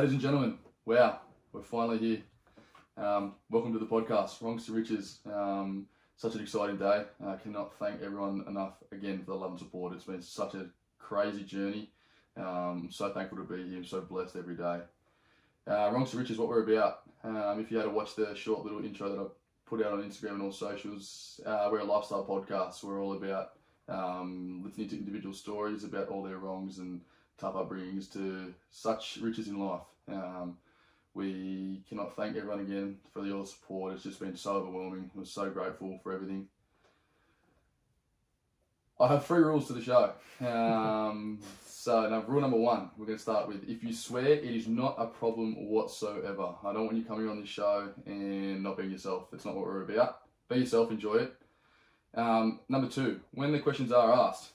Ladies and gentlemen, wow, we're finally here. Um, welcome to the podcast, Wrongs to Riches. Um, such an exciting day. I cannot thank everyone enough again for the love and support. It's been such a crazy journey. Um, so thankful to be here. I'm so blessed every day. Uh, Wrongs to Riches, what we're about. Um, if you had to watch the short little intro that I put out on Instagram and all socials, uh, we're a lifestyle podcast. We're all about um, listening to individual stories about all their wrongs and tough upbringings to such riches in life. Um, we cannot thank everyone again for your support. It's just been so overwhelming. We're so grateful for everything. I have three rules to the show. Um, so now, rule number one, we're going to start with: if you swear, it is not a problem whatsoever. I don't want you coming on this show and not being yourself. It's not what we're about. Be yourself, enjoy it. Um, number two, when the questions are asked,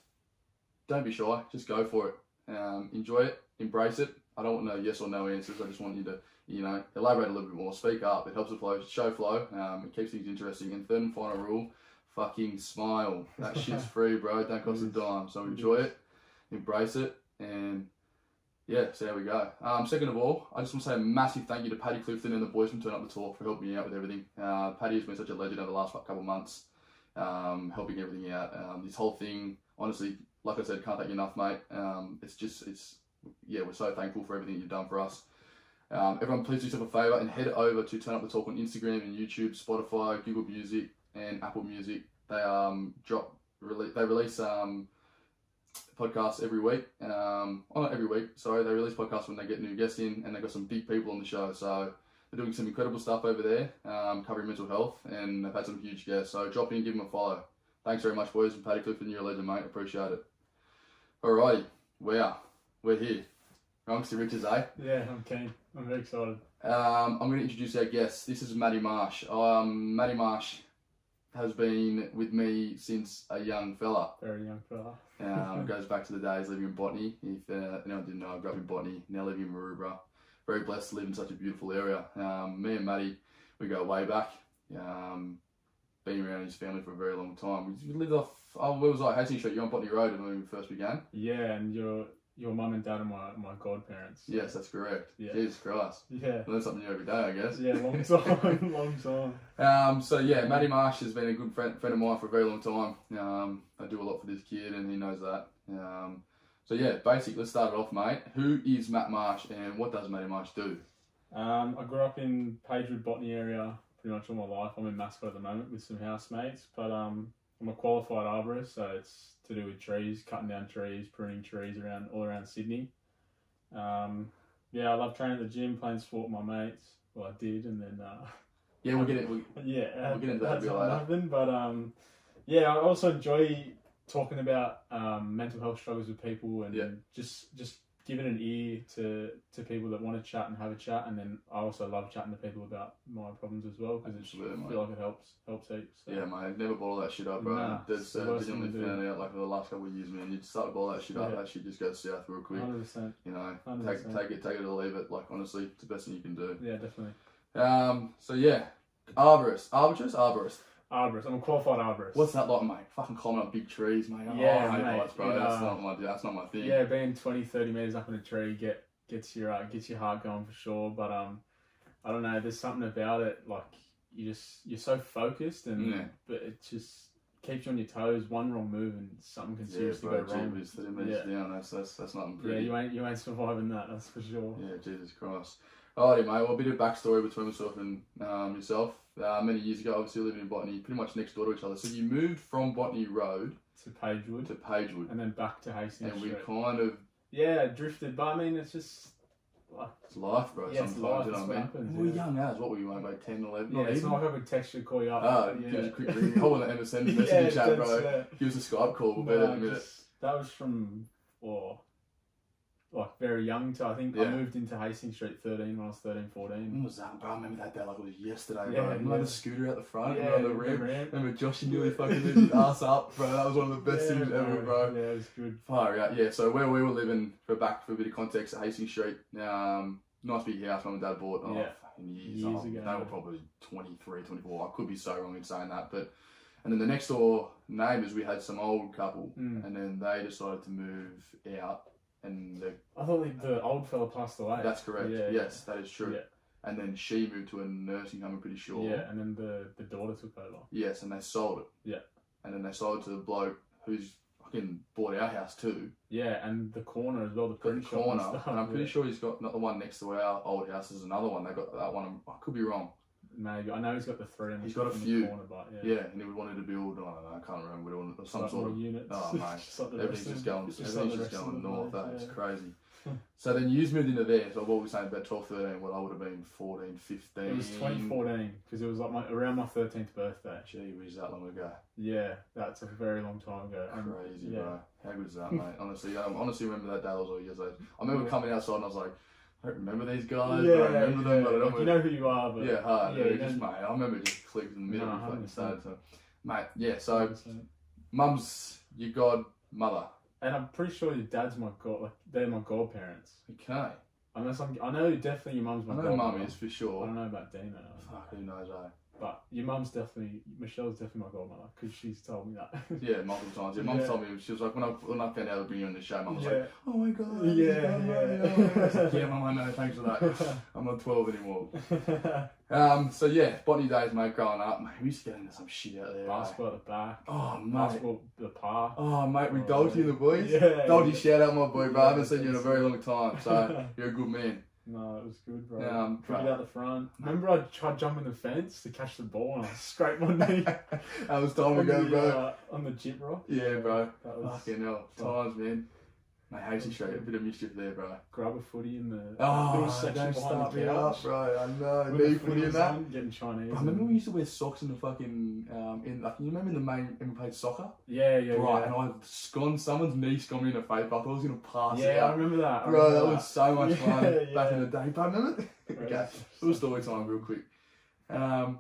don't be shy. Just go for it. Um, enjoy it, embrace it. I don't want no yes or no answers. I just want you to, you know, elaborate a little bit more, speak up. It helps the flow, show flow. Um, it keeps things interesting. And third and final rule, fucking smile. That shit's free, bro. Don't cost a dime. So enjoy it, embrace it, and yeah, so there we go. Um, second of all, I just want to say a massive thank you to Paddy Clifton and the boys from Turn Up the Talk for helping me out with everything. Uh, Paddy has been such a legend over the last couple of months, um, helping everything out. Um, this whole thing, honestly, like I said, can't thank you enough, mate. Um, it's just, it's, yeah, we're so thankful for everything you've done for us. Um, everyone, please do yourself a favour and head over to Turn Up the Talk on Instagram and YouTube, Spotify, Google Music, and Apple Music. They um drop, rele- they release um podcasts every week. Um, oh, not every week. Sorry, they release podcasts when they get new guests in, and they've got some big people on the show. So they're doing some incredible stuff over there, um, covering mental health, and they've had some huge guests. So drop in, give them a follow. Thanks very much, boys. And Paddy Clifton, you're a legend, mate. Appreciate it. Alrighty, wow, we're here. Wrongs to riches, eh? Yeah, I'm keen. I'm very excited. Um, I'm going to introduce our guest. This is Matty Marsh. Um, Matty Marsh has been with me since a young fella. Very young fella. Um, goes back to the days living in Botany. If uh, anyone didn't know, I grew up in Botany. Now living in Maroubra. Very blessed to live in such a beautiful area. Um, me and Matty, we go way back. Um, been around his family for a very long time. We lived off. Oh, where was I? Hastings Street. You're on Botany Road when we first began. Yeah, and your your mum and dad are my, my godparents. Yes, that's correct. Yeah. Jesus Christ. Yeah. Learn something new every day, I guess. Yeah, long time, long time. Um, so yeah, Matty Marsh has been a good friend, friend of mine for a very long time. Um, I do a lot for this kid, and he knows that. Um, so yeah, basic. Let's start it off, mate. Who is Matt Marsh, and what does Matty Marsh do? Um, I grew up in Pagewood Botany area pretty much all my life. I'm in Mascot at the moment with some housemates, but um, I'm a qualified arborist, so it's to do with trees, cutting down trees, pruning trees around all around Sydney. Um, yeah, I love training at the gym, playing sport with my mates. Well, I did, and then uh, Yeah, we'll get it. We, yeah, We'll get into that a bit later. happened, but um, yeah, I also enjoy talking about um, mental health struggles with people and Yeah. just just giving an ear to to people that want to chat and have a chat, and then I also love chatting to people about my problems as well because I mate. feel like it helps helps heaps. So. yeah, mate. Never bottle that shit up, bro. Nah, That's uh, genuinely found out like for the last couple of years, man. You start to bottle that shit up, Yeah. that shit just goes south real quick. hundred percent. You know, 100%. take take it, take it or leave it. Like honestly, it's the best thing you can do. Yeah, definitely. Um, so yeah, arborist, arborist, arborist. Arborist. I'm a qualified arborist. What's that like, mate? Fucking climbing up big trees, mate. Oh, Yeah, I hate mate, heights, bro. that's not my that's not my thing. Yeah, being 20, 30 meters up in a tree get gets your uh, gets your heart going for sure. But um, I don't know. There's something about it. Like you just you're so focused, and Yeah. but it just keeps you on your toes. One wrong move, and something can Yeah, seriously bro, go wrong. 30 minutes Yeah. down, that's, that's, that's nothing Yeah, you ain't you ain't surviving that. That's for sure. Yeah, Jesus Christ. Alrighty, mate. Well, a bit of backstory between myself and um, yourself. Uh, many years ago, obviously living in Botany, pretty much next door to each other. So you moved from Botany Road To Pagewood, to Pagewood, and then back to Hastings and we Street. kind of Yeah, drifted. But I mean, it's just like it's life, bro. Yeah, sometimes, life, you know what I mean? happens, we were yeah. young as what were you? Like 10, 11? yeah, not it's even. not like I could text you, call you up. Ah, yeah. give us a quick ring. Hold on the MSN messaging Yeah, chat, bro. Give us a Skype call. We'll be there in a minute. that was from, or like very young to, I think I Yeah. moved into Hastings Street 13 when I was 13, 14. When was that, bro? I remember that day like it was yesterday, bro. Yeah, Remember yeah. the scooter out the front, Yeah, on the ramp. Remember Joshy nearly fucking moved his ass up, bro. That was one of the best things ever, bro. Yeah, it was good. Far out, yeah. So where we were living, for back for a bit of context, at Hastings Street, um, nice big house mum and dad bought. Oh, Yeah. fucking years, Years oh, ago, They were probably 23, 24. I could be so wrong in saying that, but and then the next door neighbours, we had some old couple, Mm. and then they decided to move out, and the, I thought the, the old fella passed away. that's correct. Yeah, yes, that is true. Yeah. And then she moved to a nursing home. I'm pretty sure. Yeah, and then the, the daughter took over. Yes, and they sold it. Yeah. And then they sold it to the bloke who's fucking bought our house too. Yeah, and the corner as well, the the corner, and stuff. and I'm pretty yeah. sure he's got not the one next to our old house. There's another one. They got that one. I could be wrong. Maybe I know he's got the three. The, He's got a few. Corner, but yeah. Yeah, and he wanted to build. I don't know. I can't remember. He wanted, some Like sort of units. Oh, like Everything's just going, just everything's just going north. place, eh? It's crazy. so then you moved into there. So what were we saying about 12, 13? Well, I would have been 14, 15. It was 2014 because it was like my around my 13th birthday. Gee, was that long ago? Yeah, that's a very long time ago. And, Crazy, yeah. bro. How good is that, mate? Honestly, I honestly remember that day. I was all years old. I remember Yeah. coming outside and I was like, I don't remember these guys. yeah, but I remember them, yeah. but I don't Like, you know who you are, but yeah, hard. yeah, Yeah, just mate. I remember just clicked in the middle No, of the fucking 100%. So, mate, yeah. So, mum's your godmother. and I'm pretty sure your dad's my god. Like they're my godparents. Okay. Unless I'm, I know definitely your mum's my I know mum is for sure. I don't know about Dina, Fuck, who knows, eh? But your mum's definitely Michelle's definitely my godmother because she's told me that. Yeah, multiple times. Yeah, mum Yeah. told me she was like when I when I found out to bring you on the show, mum was yeah. like, "Oh my god, Yeah, yeah, yeah. I was like, yeah, mum, I know. Thanks for that. I'm not 12 anymore. Um, so yeah, botany days, mate. Growing up, mate, we used to get into some shit out there. Basketball at the back. Oh, mate. Basketball at the park. Oh, mate, we Oh, Dolty and the boys. Yeah. Dolty, shout out my boy, bro. I haven't seen you in a very long time, so you're a good man. No, it was good, bro. Um, Cricket bro. out the front. Remember, I tried jumping the fence to catch the ball and I scraped my knee That was time on, ago, the, bro. uh, on the chip rock. Yeah, bro. That was Fucking hell. Times, man. Mate, how you show you a bit of mischief there, bro. grab a footy in the Oh, section don't start me up, bro. I know. With Knee footy was that. on, getting Chinese. Bro, remember we used to wear socks in the fucking um in like you remember in the main when we played soccer? Yeah, yeah, right, yeah. and I scone someone's knee scone me in the face, but I thought I was gonna pass Yeah, I remember that. I Bro, remember that was so much fun Yeah, back in the day. But remember okay. Little story time real quick. Um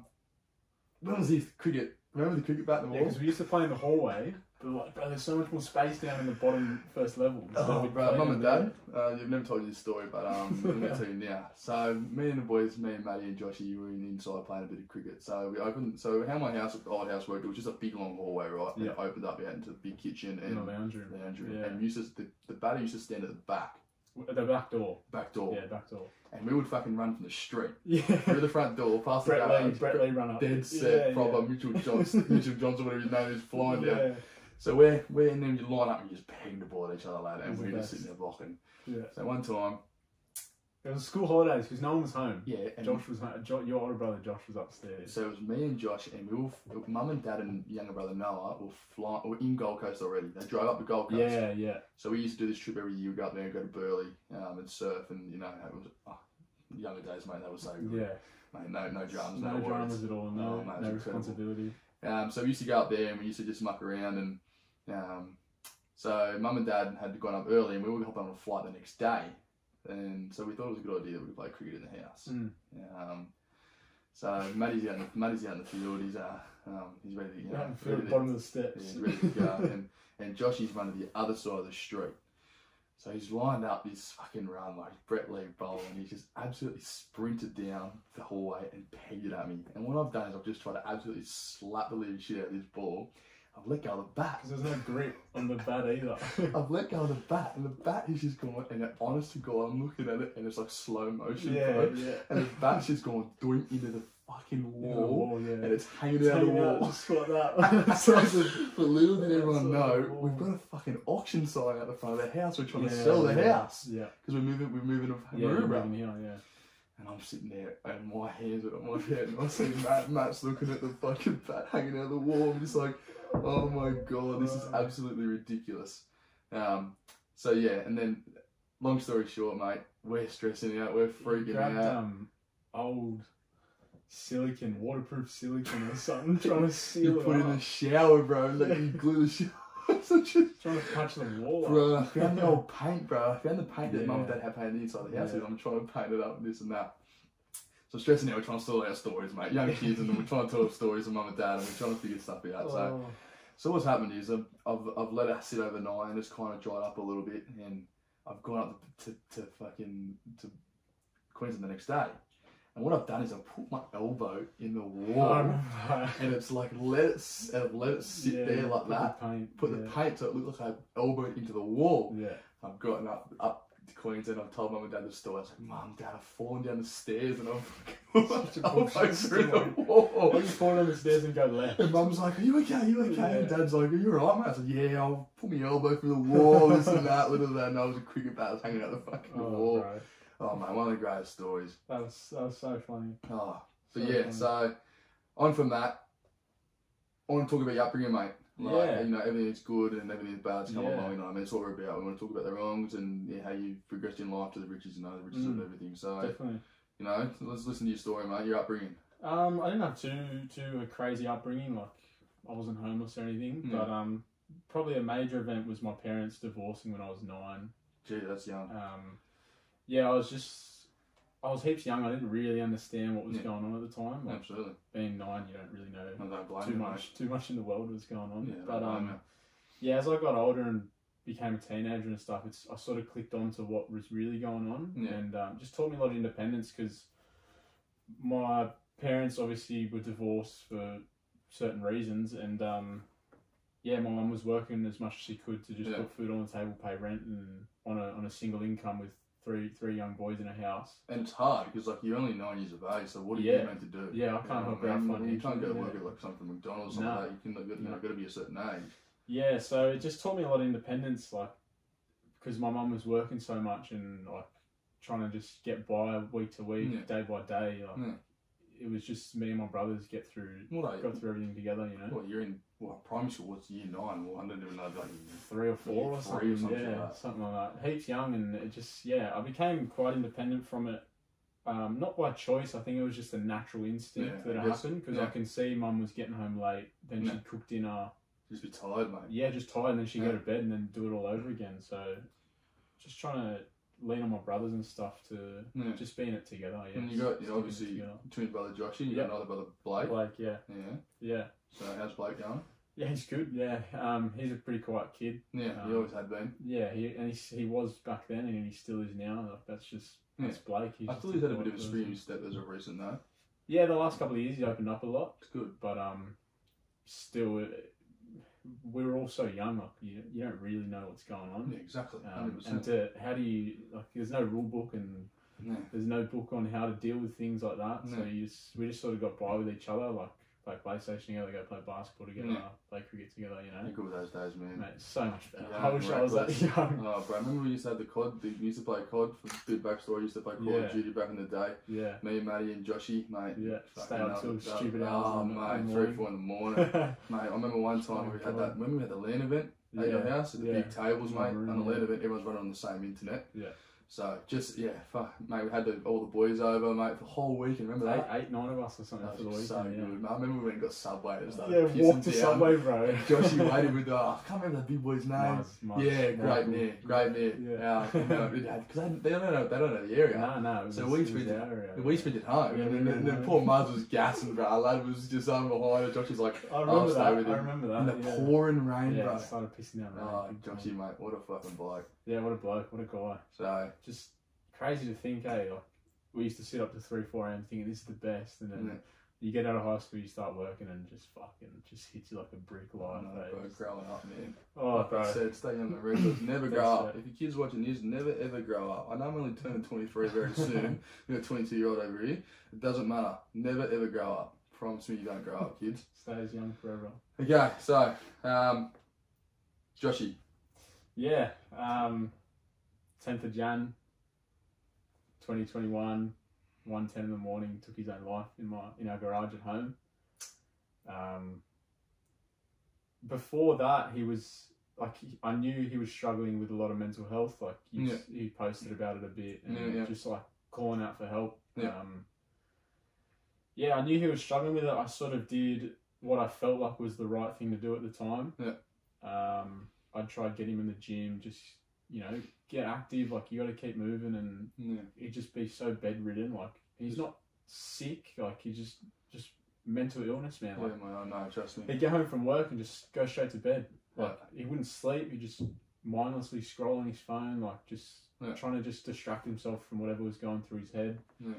when was this cricket? Remember the cricket bat in the Yeah, wall? because we used to play in the hallway, but like, bro, there's so much more space down in the bottom first level. So Oh, we'd bro, play mum in and there. dad, uh, you've never told you this story, but um, I'm going to tell you now. So, me and the boys, me and Matty and Joshy, we were in inside playing a bit of cricket. So, we opened, so how my house, old house worked, it was just a big long hallway, right? And Yeah. it opened up out into the big kitchen in the and lounge room. lounge room. Yeah. And used to, the, the batter used to stand at the back, At the back door. back door. Yeah, back door. And we would fucking run from the street Yeah. through the front door, past the Brett Lee, garage, Brett Lee run up. dead set, Yeah, proper yeah. Mitchell Johnson, Mitchell Johnson, whatever his name is, flying down. So we're, we're, and then you line up and you just ping the ball at each other, lad, and we're just sitting there blocking. yeah. So one time, It was school holidays because no one was home. yeah, and Josh was home. Jo- your older brother Josh was upstairs. So it was me and Josh, and we were, mum and dad and younger brother Noah were flying, were in Gold Coast already. They drove up to Gold Coast. Yeah, yeah. So we used to do this trip every year. We'd go up there and go to Burleigh um, and surf, and you know, it was oh, younger days, mate. That was so good. Yeah. Mate, no, no dramas, no, No worries. dramas at all. No, Oh, mate, no responsibility. Um, so we used to go up there and we used to just muck around and um, so mum and dad had gone up early and we were hopping on a flight the next day and so we thought it was a good idea that we could play cricket in the house. Mm. Um, so Matty's out in the, Matty's out in the field. He's uh, um, he's ready to you know, Right in the ready to- bottom of the yeah, steps. he's ready to go. and and Joshy's running the other side of the street. So he's lined up this fucking run like Brett Lee bowl, and he just absolutely sprinted down the hallway and pegged it at me. And what I've done is I've just tried to absolutely slap the living shit out of this ball. I've let go of the bat. Because there's no grip on the bat either. I've let go of the bat, and the bat is just gone. And honest to God, I'm looking at it, and it's like slow motion, yeah, bro. yeah. And the bat's just gone doink into the fucking wall, wall, yeah. and it's hanging out the hanging out wall. just like that. so, for little did everyone know, we've got a fucking auction sign out the front of the house. We're trying to sell the yeah, house Yeah, because we're moving. We're moving to fucking yeah, moving here, yeah. And I'm sitting there, and my hands are on my head, and I see Matt. Matt's looking at the fucking bat hanging out of the wall. I'm just like, oh my god, this is absolutely ridiculous. Um, so yeah, and then, long story short, mate, we're stressing out, we're freaking grabbed, out. um, old silicon, waterproof silicon or something, trying to seal You seal put it in the shower, bro, then you glue the shower. Such a Trying to patch the wall Bro, I found the old paint, bro. I found the paint that mum and dad had painted inside the house. Yeah. I'm trying to paint it up this and that. So stressing out, we're trying to sort our stories, mate. Young kids, and we're trying to tell our stories of mum and dad, and we're trying to figure stuff out. So, Oh, so what's happened is I've, I've, I've let it sit overnight, and it's kind of dried up a little bit, and I've gone up to, to fucking to Queensland the next day. And what I've done is I've put my elbow in the wall, that. and it's like let it, uh, let it sit Yeah, there like put the that. paint, Put yeah. the paint so it looked like I elbowed into the wall. Yeah. I've gotten up up to Queensland. I've told mum and dad the story. I was like, Mum, Dad, I've fallen down the stairs and I've Such a through the wall. I just fall down the stairs and go left. And mum's like, Are you okay? Are you okay? And dad's like, Are you alright, mate? I was like, Yeah, I'll put my elbow through the wall, this and that, little that. And I was a cricket bat was hanging out the fucking Oh, wall. bro. Oh, man, one of the greatest stories. That was, that was so funny. Oh, but So yeah, funny. so on from that, I want to talk about your upbringing, mate. Like, Yeah. you know, everything's good and everything's bad's come Yeah. along, you know, I mean, it's what we're about. We want to talk about the wrongs and yeah, how you progressed in life to the riches, you know, the riches Mm. of everything. So, Definitely. you know, let's listen to your story, mate, your upbringing. Um, I didn't have too too a crazy upbringing. Like I wasn't homeless or anything. Mm. But um, probably a major event was my parents divorcing when I was nine. Gee, that's young. Um, yeah, I was just I was heaps young. I didn't really understand what was Yeah. going on at the time. Like Absolutely. being nine, you don't really know I don't blame too much too much in the world was going on. Yeah, but um, yeah, as I got older and became a teenager and stuff, it's I sort of clicked on to what was really going on, Yeah. and um, just taught me a lot of independence because my parents obviously were divorced for certain reasons, and um, yeah, my mum was working as much as she could to just Yeah. put food on the table, pay rent, and on a on a single income with three three young boys in a house. And it's hard because, like, you're only nine years of age, so what are Yeah. you meant to do? Yeah, I can't You know help out? You can't go to work at, like, something McDonald's or No. something like that. You can, you know, No. got to be a certain age. Yeah, so it just taught me a lot of independence, like because my mum was working so much and like trying to just get by week to week, Yeah. day by day. Like Yeah. It was just me and my brothers get through, you? got through everything together. You know, Well, you're in what primary school? What's year nine? Well, I don't even know. Like three or four or Three something. or something yeah, like that. something like that. Heaps young, and it just yeah, I became quite independent from it. Um, not by choice. I think it was just a natural instinct Yeah, that it guess- happened because yeah. I can see mum was getting home late. Then Yeah. she cooked dinner. just be tired, mate. yeah, just tired, and then she Yeah. go to bed and then do it all over again. So, just trying to lean on my brothers and stuff to Yeah. just being it together. Yeah, and you got you know, obviously together. twin brother Joshy. You Yep. got another brother Blake. Blake, yeah, Yeah. yeah, So how's Blake going? yeah, he's good. Yeah, um, he's a pretty quiet kid. Yeah, he Um, always had been. Yeah, he and he, he was back then, and he still is now. Like that's just that's Blake. He's I thought he's had a bit of a stream step as of recent though. Yeah, the last couple of years he opened up a lot, It's good. but um, still, we were all so young. Like you, you don't really know what's going on. Yeah, exactly. Um, and to, how do you like? There's no rule book, and Yeah. there's no book on how to deal with things like that. So you just we just sort of got by with each other, like play PlayStation together, go play basketball together, Yeah. play cricket together. You know, You're good with those days, man. mate, so much better. Yeah, I wish I was that young. Oh, bro, remember we used to have the COD? We used to play COD. For bit backstory, used to play Call Yeah. of Duty back in the day. Yeah, Me, Matty, and Joshy, mate. yeah. fucking Stay up hell, till that- stupid oh, hours. in the- oh, mate, in the three, four in the morning. mate, I remember one time Oh, we had God. that. Remember we had the LAN event at your house, at the yeah. big tables, My mate. room, and the LAN event, everyone's running on the same internet. Yeah. So just yeah, fuck, mate. We had the, all the boys over, mate, for the whole week. And remember eight, that? eight, nine of us or something That was so yeah. good. Mate, I remember we went and got Subway and stuff. Yeah, walk to Subway, bro. Joshy waited with the, I can't remember the big boy's name. Yeah, great man, great man. Yeah. Yeah, because uh, they, they don't know they don't know the area. No, no. It was, So we spent- our area. We spent it home, Yeah, and then, then poor Mars was gassing, bro. Our lad was just over behind, and Josh was like, I remember that. I remember that. in the pouring rain, bro. started pissing down. Oh. Joshy, mate, what a fucking bloke. Yeah, what a bloke, what a guy. So, Just crazy to think, eh? Like we used to sit up to three, four a.m. thinking this is the best, and then Yeah. you get out of high school, you start working, and just fucking just hits you like a brick I life. know, eh? bro, growing up, man. Oh, like bro. I said, stay young reckless. Never grow up. If your kid's watching this, never ever grow up. I know I'm only turning 23 very soon. You're a 22 year old over here. It doesn't matter. Never ever grow up. Promise me you don't grow up, kids. Stay as young forever. Okay, so, um, Joshy. Yeah. Um, 10th of Jan, 2021, 1.10 in the morning, took his own life in my in our garage at home. Um, before that, he was like he, I knew he was struggling with a lot of mental health. Like he, Yeah. he posted about it a bit and Yeah, yeah. just like calling out for help. Yeah. Um, yeah, I knew he was struggling with it. I sort of did what I felt like was the right thing to do at the time. Yeah. Um, I tried get him in the gym, just you know, get active. Like you got to keep moving, and Yeah. he'd just be so bedridden. Like he's not sick. Like he just just mental illness, man. Yeah, Like man, I know, trust me. he'd get home from work and just go straight to bed. Yeah. Like he wouldn't sleep. He'd just mindlessly scroll on his phone, like just Yeah. trying to just distract himself from whatever was going through his head. Yeah.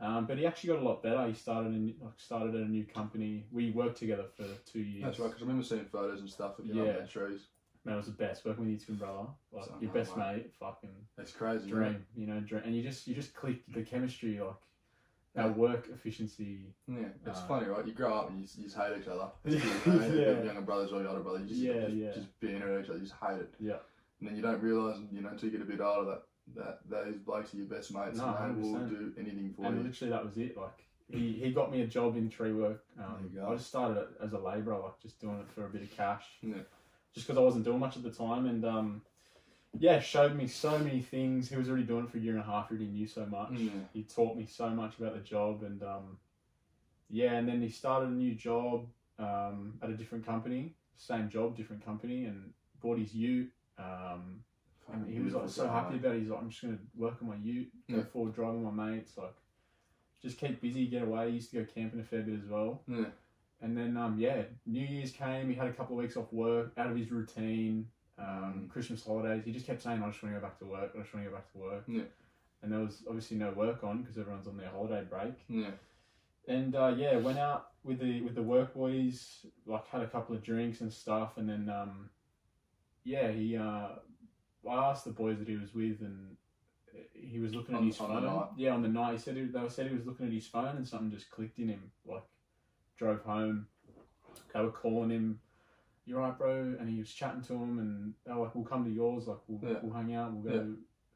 Um, but he actually got a lot better. He started in, like started at a new company. We worked together for two years. That's right, because I remember seeing photos and stuff of you Yeah. up in the trees. Man, it was the best working with your twin brother, like your best mate. mate, fucking It's crazy. dream, you know, dream, and you just you just click the chemistry, like Yeah. our work efficiency. Yeah, it's Uh, funny, right? You grow up and you, just- you just hate each other. Yeah. You know, Yeah. Your younger brothers or your older brother, you just, Yeah, just, yeah. just being at each other, you just hate it. Yeah. And then you don't realise, you know, until you get a bit older that, that those blokes are your best mates No, and they will 100%. do anything for and you. literally that was it. Like he, he got me a job in tree work. Um, There you go. I just started it as a labourer, like just doing it for a bit of cash. Yeah. Just because I wasn't doing much at the time, and um, yeah, showed me so many things. He was already doing it for a year and a half. He already knew so much. Yeah. He taught me so much about the job, and um, yeah, and then he started a new job um, at a different company, same job, different company, and bought his ute. Um, and he was like so happy about it. He's like, I'm just gonna work on my ute, go Yeah. forward driving my mates, like just keep busy, get away. He used to go camping a fair bit as well. Yeah. And then um yeah, New Year's came, he had a couple of weeks off work, out of his routine, um, Mm. Christmas holidays. He just kept saying, I just want to go back to work, I just want to go back to work. Yeah. And there was obviously no work on because everyone's on their holiday break. Yeah. And uh, yeah, went out with the with the work boys, like had a couple of drinks and stuff, and then um, yeah, he uh, I asked the boys that he was with, and he was looking at On- his on the phone. night? Yeah, on the night, he said he, they said he was looking at his phone, and something just clicked in him. Like, drove home, they were calling him. "You're right, bro? And he was chatting to him, and they were like, "We'll come to yours. Like, we'll, Yeah. we'll hang out. We'll go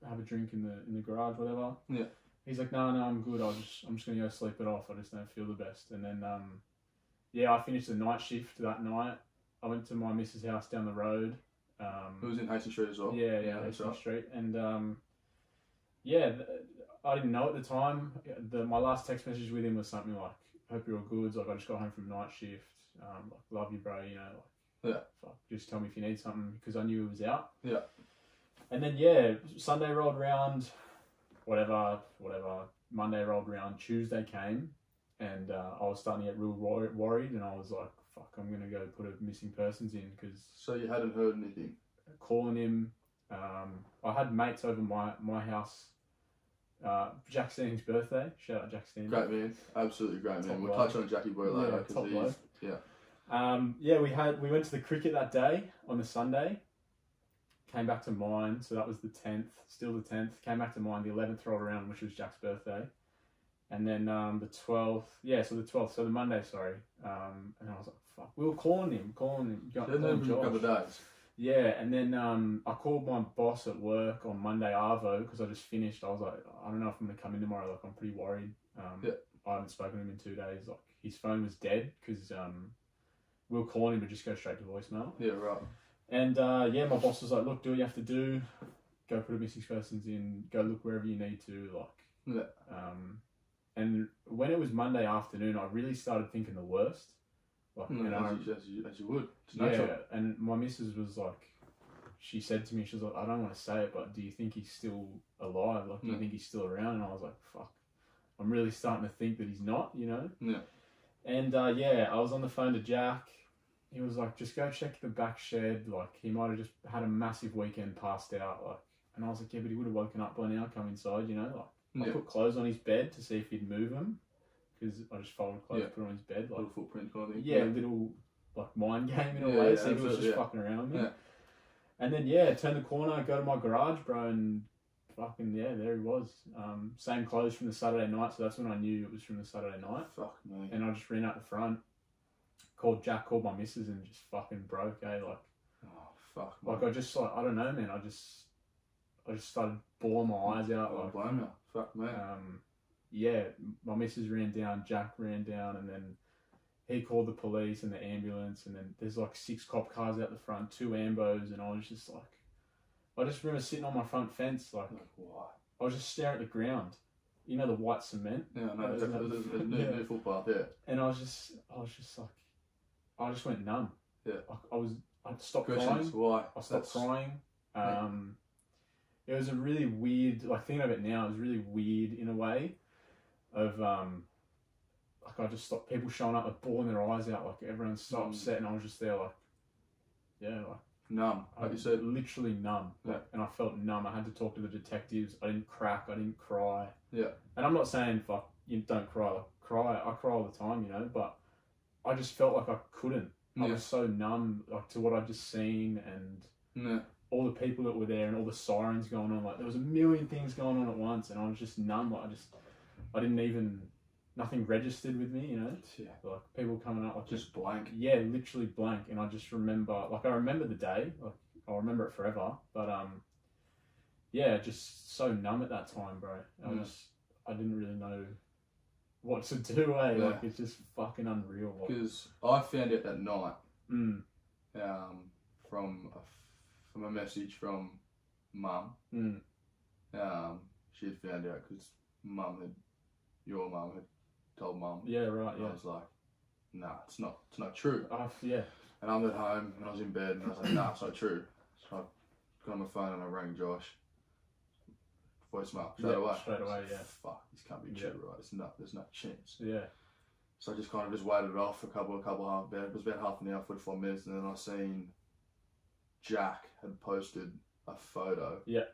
have a drink in the in the garage, whatever." Yeah. He's like, no, no, I'm good. I'll just, I'm just gonna go sleep it off. I just don't feel the best. And then, um, yeah, I finished the night shift that night. I went to my missus' house down the road. Um, It was in Hastings Street as well. yeah, yeah, Hastings right. Street, and um, yeah, th- I didn't know at the time. The my last text message with him was something like, "Hope you're all good." Like I just got home from night shift. Um, like love you, bro. You know, like Yeah. fuck, just tell me if you need something because I knew he was out. Yeah. And then yeah, Sunday rolled around, whatever, whatever. Monday rolled around. Tuesday came, and uh, I was starting to get real wor- worried, and I was like, "Fuck, I'm gonna go put a missing persons in because." So you hadn't heard anything. calling him. Um, I had mates over my my house. Uh, Jack Standing's birthday. Shout out Jack Standing. Great man, absolutely great man. Top We'll bloke. touch on Jackie Boy Yeah, later top because bloke. he's yeah. Um, yeah, we had we went to the cricket that day on the Sunday. Came back to mine, so that was the tenth. Still the tenth. Came back to mine. The eleventh rolled around, which was Jack's birthday, and then um, the twelfth. Yeah, so the twelfth. So the Monday, sorry. Um, and I was like, "Fuck." We were calling him, calling him. Got, then calling a couple of days. Yeah, and then um, I called my boss at work on Monday Arvo because I just finished. I was like, I don't know if I'm gonna come in tomorrow. Like, I'm pretty worried. Um, Yeah. I haven't spoken to him in two days. Like, his phone was dead because um, we were calling him, but just go straight to voicemail. Yeah, right. And uh, yeah, my boss was like, look, do what you have to do. Go put a missing persons in. Go look wherever you need to. Like, Yeah. um, and when it was Monday afternoon, I really started thinking the worst. Like, as, you, as, you, as you would. It's yeah, natural. and my missus was like, she said to me, she was like, I don't want to say it, but do you think he's still alive? Like, do you Mm. think he's still around? And I was like, fuck, I'm really starting to think that he's not, you know? Yeah. And uh, yeah, I was on the phone to Jack. He was like, just go check the back shed. Like, he might have just had a massive weekend, passed out. Like, and I was like, yeah, but he would have woken up by now, come inside, you know? Like, I Yeah. put clothes on his bed to see if he'd move them because I just folded clothes, Yeah. put it on his bed. Like, Little footprint kind of thing. yeah, little like mind game in a Yeah, way. yeah, so he was just yeah. fucking around with me. Yeah. And then yeah, turn the corner, go to my garage, bro, and fucking yeah, there he was. Um, same clothes from the Saturday night, so that's when I knew it was from the Saturday night. Fuck me. And I just ran out the front, called Jack, called my missus, and just fucking broke. Eh, like Oh, fuck. like. I just like I don't know, man. I just I just started bawling my eyes out. Like blame you. Fuck me. um, yeah, my missus ran down, Jack ran down, and then he called the police and the ambulance, and then there's like six cop cars out the front, two ambos, and I was just like, I just remember sitting on my front fence, like Like, why? I was just staring at the ground, you know, the white cement, Yeah, no, Oh, there's, isn't there's, that- there's, no, Yeah. no footpath, yeah. and I was just, I was just like, I just went numb. Yeah. I, I was, I stopped Questions, crying. why? I stopped That's- crying. Yeah. Um, it was a really weird, like thinking of it now, it was really weird in a way. Of um, like I just stopped people showing up, like bawling their eyes out, like everyone's so Mm. upset, and I was just there, like, yeah, like Numb, I like you said. literally numb, Yeah. and I felt numb. I had to talk to the detectives. I didn't crack. I didn't cry. Yeah. And I'm not saying fuck you don't cry. Like, cry. I cry all the time, you know, but I just felt like I couldn't. I Yeah. was so numb, like to what I'd just seen, and Yeah. all the people that were there and all the sirens going on. Like there was a million things going on at once, and I was just numb. Like I just, I didn't even, nothing registered with me. You know, Yeah. like people coming up, like just Just blank. yeah, literally blank. And I just remember, like I remember the day, like I'll remember it forever. But um, yeah, just so numb at that time, bro. I Yeah. was, I didn't really know what to do. Eh? Yeah. Like it's just fucking unreal. Because I found out that night mm, um, from a, from a message from mum. mm, Um, she had found out because mum had, your mum had told mum. yeah, right, And I was like, nah, it's not, it's not true. Oh, yeah, And I'm at home and I was in bed and I was like, nah, it's not true. So I got on my phone and I rang Josh. Voicemail straight Yeah, away. straight away, yeah. Fuck, this can't be Yeah. true, right? It's not. There's no chance. yeah, So I just kind of just waited it off for a couple, a couple half. It was about half an hour, forty-five minutes, and then I seen Jack had posted a photo. Yeah.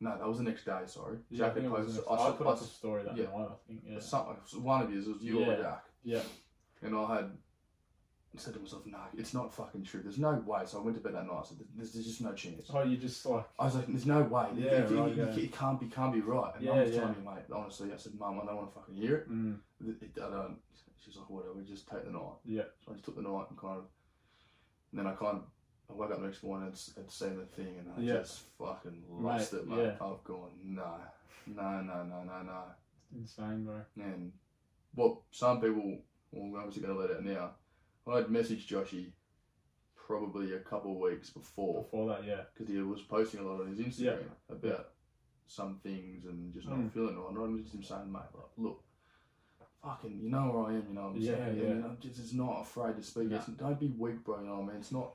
No, that was the next day. Sorry, yeah. I Jack think had posted. I, I, put I, up a story that yeah. night. I think. Yeah, some, one of you, it was you or Yeah. Jack. yeah, And I had said to myself, no, it's not fucking true. There's no way. So I went to bed that night. I said, there's, there's just no chance. Oh, you just like I was like, there's no way. It- Yeah, it, right, it- yeah. it can't be, can't be right. And Yeah, mum was yeah. telling me, mate, honestly, I said, mum, I don't want to fucking hear it. mm, it- I don't. She's like, whatever, just take the night. Yeah. So I just took the night and kind of, and then I kind of, I woke up next morning and, and seen the thing and I Yeah. just fucking lost Mate, it, mate. yeah. I've gone, no, no, no, no, no, no. insane, bro. And what some people, well, I'm obviously going to let out now, I had messaged Joshy probably a couple of weeks before Before that, yeah, because he was posting a lot on his Instagram about some things and just not Mm. feeling right. And I was just him saying, mate, like, look, fucking, you know where I am, you know what I'm Yeah, saying? yeah. And I'm just, not afraid to speak. Nah. It's, don't be weak, bro, you know what I mean? It's not,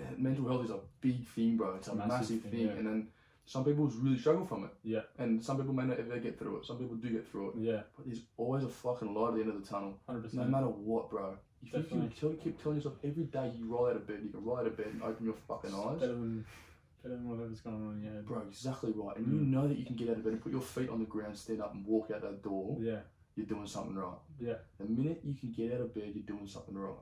mental health is a big thing, bro. It's a Massive massive, thing, thing. yeah. And then some people really struggle from it. Yeah. And some people may not ever get through it. Some people do get through it. yeah, But there's always a fucking light at the end of the tunnel. 100%. No matter what, bro. If you can Definitely. tell, keep telling yourself every day you roll out of bed, you can roll out of bed and open your fucking eyes. Better than better than whatever's going on in your head. Bro, exactly right. And Mm. you know that you can get out of bed and put your feet on the ground, stand up and walk out that door, Yeah, you're doing something right. yeah, The minute you can get out of bed, you're doing something right.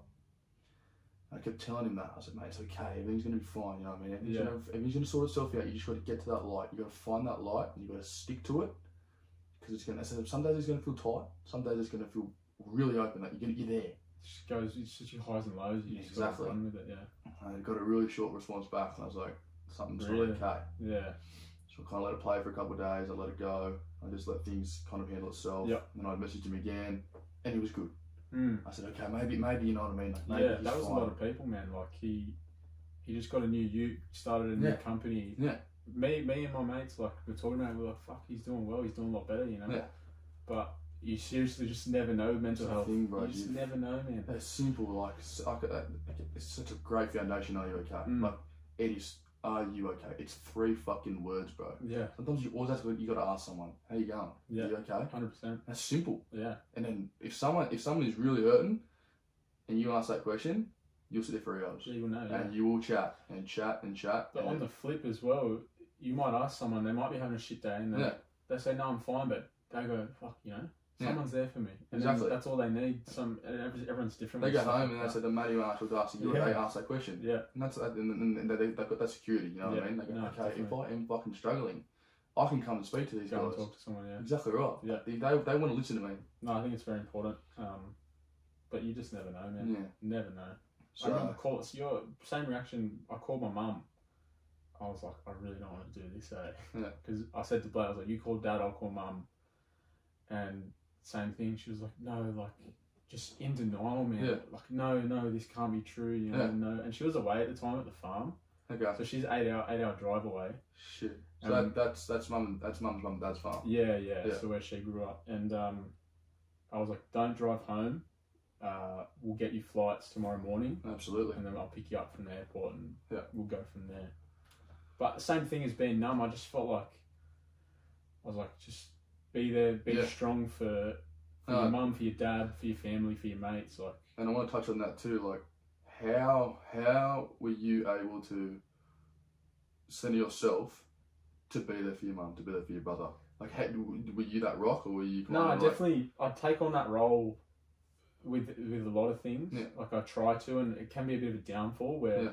I kept telling him that. I said, mate, it's okay. Everything's going to be fine. You know what I mean? Everything's Yeah. going to sort itself out. You just got to get to that light. you got to find that light and you got to stick to it. Because it's going to, some days it's going to feel tight. Some days it's going to feel really open. Like you're, gonna, you're there. it just goes. It's just your highs and lows. You Yeah, just gotta exactly. run with it. Yeah, I got a really short response back. And I was like, something's Really? not okay. yeah, So I kind of let it play for a couple of days. I let it go. I just let things kind of handle itself. Yep. And then I messaged him again, and he was good. Mm. I said, okay, maybe, maybe you know what I mean. Like, yeah. That was fine. a lot of people, man. Like he, he just got a new ute, started a new Yeah. company. Yeah. Me, me and my mates like we're talking about. it, We're like, fuck, he's doing well. He's doing a lot better, you know. Yeah. But you seriously just never know mental health. thing, bro, you just you- never know, man. It's simple, like, uh, it's such a great foundation. Are you okay? Mm. Like it is. Are you okay? It's three fucking words, bro. Yeah, Sometimes you always have to. You got to ask someone, "How you going? Yeah. Are you okay?" hundred percent. That's simple. Yeah, And then if someone if someone is really hurting, and you ask that question, you'll sit there for hours, so you will know. Yeah. and you will chat and chat and chat. But on the flip as well, you might ask someone, they might be having a shit day, and they, Yeah. they say, "No, I'm fine," but they go, "Fuck," you know, Yeah. Someone's there for me, and Exactly. that's all they need. Some everyone's different. They go home and they say the asked was asking you, Yeah. they ask that question. "Yeah, And that's and, and, they, they've got that security, you know what I mean? They go, no, okay, if. I am fucking struggling, I can come and speak to these go guys. talk to someone." Yeah, Exactly right. Yeah. They, they, they want to listen to me. no, I think it's very important. Um, but you just never know, man. Yeah. Never know. I remember call it's your same reaction. I called my mum. I was like, I really don't want to do this, eh? Yeah. Because I said to Blair, I was like, you call dad, I'll call mum. And same thing. She was like, no, like just in denial, man. Yeah. Like, no, no, this can't be true. You know, Yeah. no. And she was away at the time at the farm, okay. so she's eight hour eight hour drive away. Shit. So Um, that, that's that's mum that's mum's mum dad's farm. Yeah, yeah. Yeah. So where she grew up, and um, I was like, don't drive home. Uh, we'll get you flights tomorrow morning. Absolutely. and then I'll pick you up from the airport and Yeah. we'll go from there. But the same thing as being numb, I just felt like I was like, just be there, be Yeah. strong for, for Uh, your mum, for your dad, for your family, for your mates. Like, And I want to touch on that too. Like, how how were you able to center yourself to be there for your mum, to be there for your brother? Like, how, were you that rock, or were you? No, I of like, definitely, I take on that role with with a lot of things. Yeah. Like I try to, and it can be a bit of a downfall where Yeah.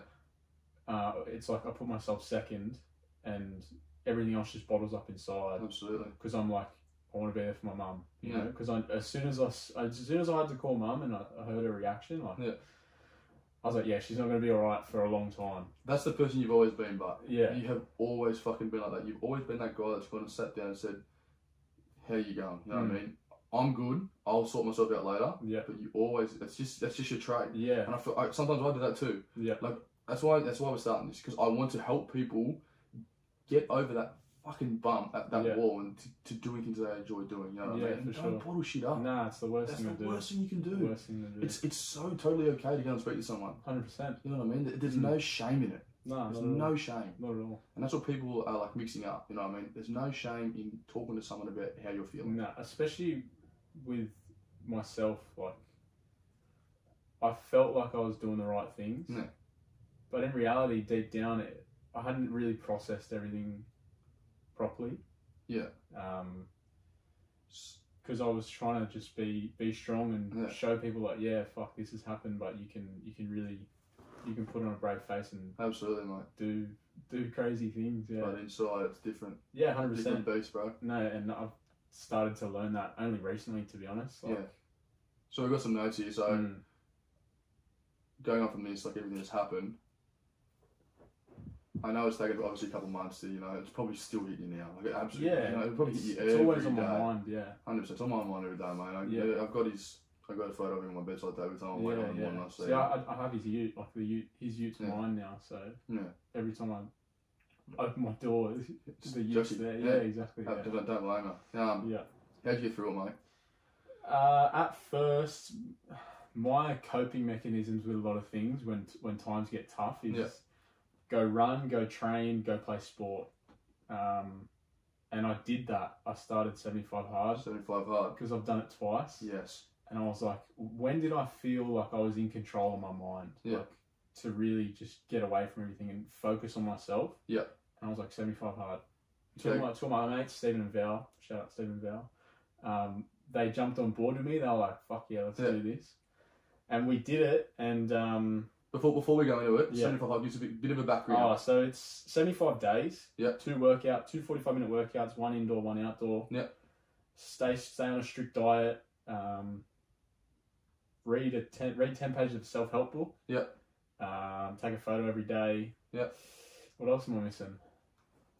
uh, it's like I put myself second, and everything else just bottles up inside Absolutely. because I'm like I want to be there for my mum. You Yeah. know, because I as soon as I as soon as I had to call mum and I, I heard her reaction, like Yeah. I was like, yeah, she's not going to be all right for a long time. That's the person you've always been, but Yeah. you have always fucking been like that. You've always been that guy that's gone and sat down and said, "How you going?" You know what I Mm. mean? I'm good. I'll sort myself out later. Yeah. But you always that's just that's just your trait. Yeah. And I feel I, sometimes I do that too. Yeah. Like that's why that's why we're starting this because I want to help people get over that fucking bump at that Yeah. wall and to, to doing things I enjoy doing. You know what Yeah, I mean? for Don't sure. bottle shit up. Nah, it's the worst that's thing the to do. worst thing you can do. Worst thing to do. It's it's so totally okay to go and speak to someone. hundred percent. You know what I mean? There's Mm. no shame in it. Nah, There's not at all. no shame. Not at all. And that's what people are like mixing up. You know what I mean? There's no shame in talking to someone about how you're feeling. Nah, especially with myself, like I felt like I was doing the right things, Yeah. but in reality, deep down, it, I hadn't really processed everything properly. Yeah. Um, because I was trying to just be be strong and Yeah. show people like, yeah, fuck, this has happened, but you can you can really you can put on a brave face and Absolutely, mate. do do crazy things. Yeah, But inside, it's different. yeah, hundred percent beast, bro. No, and I've started to learn that only recently, to be honest. Like, Yeah. So we've got some notes here. So mm, going on from this, like everything that's happened, I know it's taken obviously a couple months to, you know, it's probably still hitting you now. Like absolutely, yeah, you know, it probably it's, hit you it's every always on my mind. Yeah, Hundred percent. It's on my mind every day, mate. I, Yeah. I've got his. I got a photo of him on my bedside table. Every time I wake yeah, up in the yeah. morning, I see. See, I, I have his ute, like the ute, his ute's Yeah. mine now. So yeah. every time I open my door, the ute's Just- there. yeah. Yeah, exactly. Don't, Yeah. don't, don't blame her. Um, yeah. how'd you get through it, mate? Uh, at first, my coping mechanisms with a lot of things when when times get tough is. Go run, go train, go play sport. Um, and I did that. I started seventy five hard Seventy-five hard. because I've done it twice. Yes. And I was like, when did I feel like I was in control of my mind? Yeah. Like to really just get away from everything and focus on myself. Yeah. And I was like seventy five hard. Two Okay. of my two of my mates, Stephen and Val, shout out Stephen and Val. Um, they jumped on board with me. They were like, "Fuck yeah, let's Yeah. do this," and we did it. And um, Before before we go into it, Yeah. seventy-five hard gives a bit, bit of a oh, background. so it's seventy five days. Yeah. Two workout, two 45 minute workouts, one indoor, one outdoor. Yeah. Stay stay on a strict diet. Um, read a ten, read ten pages of self help book. Yeah. Um, take a photo every day. Yeah. What else am I missing?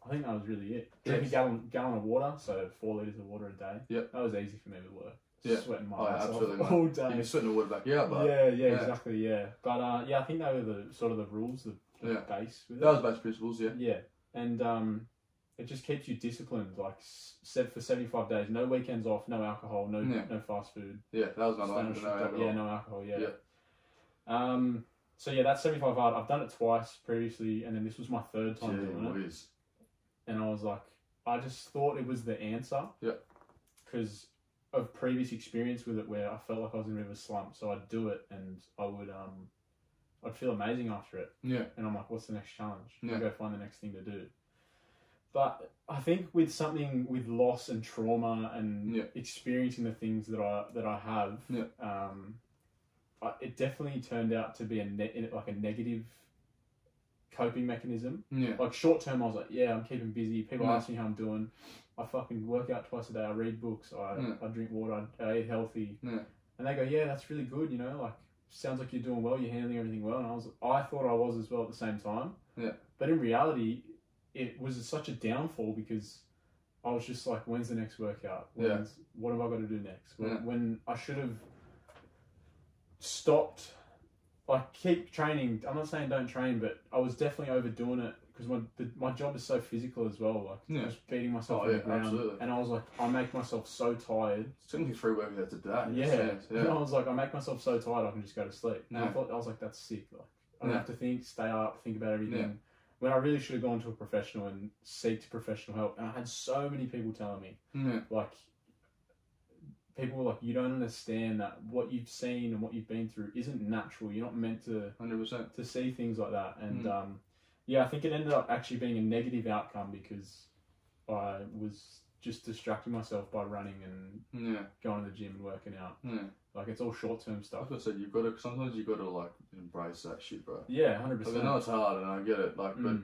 I think that was really it. Drink Yes. a gallon gallon of water, so four liters of water a day. Yeah. That was easy for me with work. Yeah. Sweating my Oh, ass absolutely, off all You're day. sweating the water back out, but yeah, yeah, yeah. exactly, yeah. But uh, yeah, I think they were the sort of the rules, the, the Yeah. base with it. that was base principles. Yeah. Yeah, and um, it just keeps you disciplined. Like said for seventy five days, no weekends off, no alcohol, no Yeah. no fast food. Yeah. That was my Stay one. on a No alcohol. yeah, no alcohol. Yeah. Yeah. Um. So yeah, that's seventy five hard. I've done it twice previously, and then this was my third time Gee doing it. And I was like, I just thought it was the answer. Yeah. Because of previous experience with it, where I felt like I was in a bit of a slump, so I'd do it, and I would um, I'd feel amazing after it. Yeah. and I'm like, what's the next challenge? Yeah. I go find the next thing to do. But I think with something with loss and trauma and Yeah. experiencing the things that I that I have, Yeah. um, I, it definitely turned out to be a ne- like a negative coping mechanism. Yeah. Like short term, I was like, yeah, I'm keeping busy. People Yeah. ask me how I'm doing. I fucking work out twice a day. I read books. I, Yeah. I drink water. I, I eat healthy. Yeah. And they go, yeah, that's really good. You know, like sounds like you're doing well. You're handling everything well. And I was, I thought I was as well at the same time. Yeah. But in reality, it was such a downfall because I was just like, when's the next workout? Yeah. What have I got to do next? When, Yeah. when I should have stopped. Like keep training. I'm not saying don't train, but I was definitely overdoing it because my the, my job is so physical as well. Like Yeah. just beating myself Oh, on yeah, the ground, absolutely. and I was like, I make myself so tired. It's only three workouts a day. Yeah. Yes, And I was like, I make myself so tired I can just go to sleep. And I thought I was like, that's sick. Like I don't Yeah. have to think, stay up, think about everything. Yeah. When I really should have gone to a professional and seeked professional help. And I had so many people telling me, Yeah. like, people were like, you don't understand that what you've seen and what you've been through isn't natural. You're not meant to Hundred percent. to see things like that. And Mm. um, yeah, I think it ended up actually being a negative outcome because I was just distracting myself by running and Yeah, going to the gym and working out. yeah. Like it's all short term stuff. Like I said, you've got to. Sometimes you've got to like embrace that shit, bro. Yeah, hundred percent. I know it's hard, and I get it. Like, but Mm,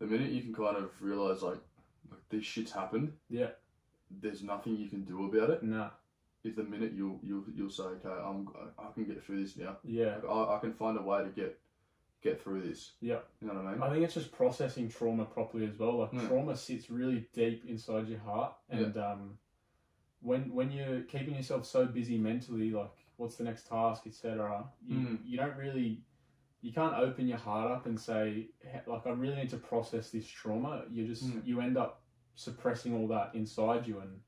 the minute you can kind of realize like, like this shit's happened, yeah, there's nothing you can do about it. nah, If the minute you'll you'll you'll say, okay, I'm I can get through this now. yeah, Like, I, I can find a way to get get through this. yeah. You know what I mean? I think it's just processing trauma properly as well. Like Yeah. trauma sits really deep inside your heart, and um, when when you're keeping yourself so busy mentally, like what's the next task, etc. You Mm. you don't really you can't open your heart up and say like I really need to process this trauma. You just Mm. you end up suppressing all that inside you, and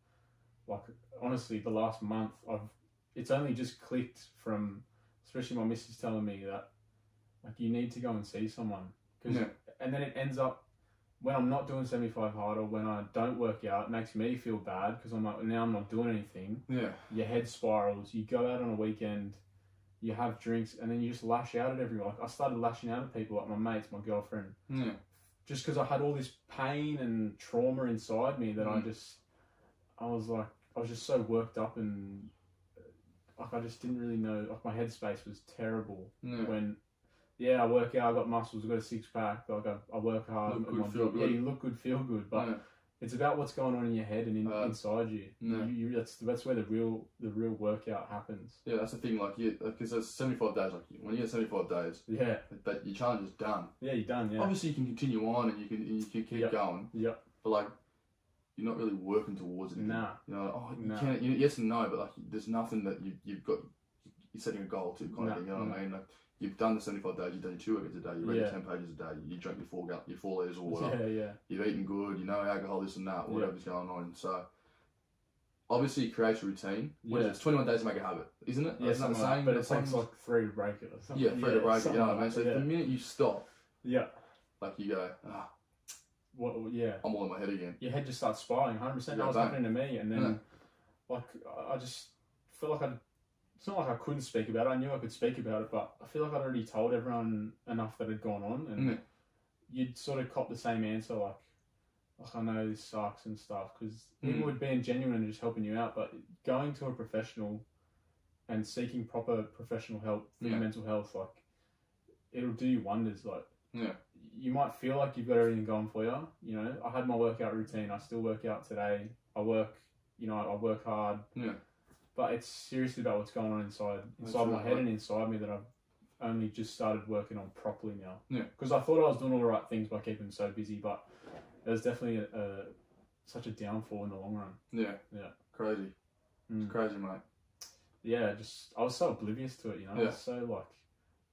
like honestly, the last month I've it's only just clicked from especially my missus telling me that like you need to go and see someone 'Cause- Yeah. and then it ends up when I'm not doing 75 hard or when I don't work out, it makes me feel bad because I'm like, now I'm not doing anything. Yeah. Your head spirals. You go out on a weekend, you have drinks, and then you just lash out at everyone. Like I started lashing out at people, like my mates, my girlfriend, Yeah. just because I had all this pain and trauma inside me that I Mm. just, I was like, I was just so worked up and like I just didn't really know. Like my headspace was terrible Yeah. when yeah, I work out, I got muscles, I got a six pack, like I, I work hard, Look good, feel good. Yeah, you look good, feel good, but yeah. it's about what's going on in your head and in, Uh, inside you. yeah. You, you. That's that's where the real the real workout happens. Yeah, that's the thing. Like, you, because there's 75 days. Like, when you get 75 days, Yeah, that your challenge is done. yeah, you're done. Yeah, Obviously, you can continue on and you can you can keep Yep. going, yeah, but like, you're not really working towards anything. nah, You know, oh, you Nah. can't. You, yes and no, but like, there's nothing that you you've got. You're setting a goal to kind Nah, of thing. You know what nah. I mean? Like, you've done the 75 days. You've done your two workouts a day. You read Yeah. 10 pages a day. You drink your four gal- your four liters of water. yeah, yeah, You've eaten good. You know alcohol, this and that. Yeah. Whatever's going on. So. Obviously, it creates a routine. What is Yeah. it? It's 21 days to make a habit, isn't it? yeah. Isn't that the something like saying? But it takes like three to break it or something. yeah, free to break it. You know what I mean? So the minute you stop, yeah, like you go, ah, what? Yeah, I'm all in my head again. your head just starts spiraling. Hundred percent. Yeah, That was bang. happening to me, and then like I- I just feel like I. It's not like I couldn't speak about it. I knew I could speak about it, but I feel like I'd already told everyone enough that had gone on, and Mm. you'd sort of cop the same answer, like, like I know this sucks and stuff, because Mm. with being genuine and just helping you out, but going to a professional and seeking proper professional help for Yeah. your mental health, like, it'll do you wonders. Like, Yeah. you might feel like you've got everything going for you. You know, I had my workout routine. I still work out today. I work, you know, I work hard. Yeah. But it's seriously about what's going on inside, inside my head right. and inside me that I've only just started working on properly now. Yeah. Because I thought I was doing all the right things by keeping so busy, but it was definitely a, a such a downfall in the long run. Yeah. Yeah. Crazy. Mm. It's crazy, mate. Yeah, just I was so oblivious to it. You know, I Yeah. was so like,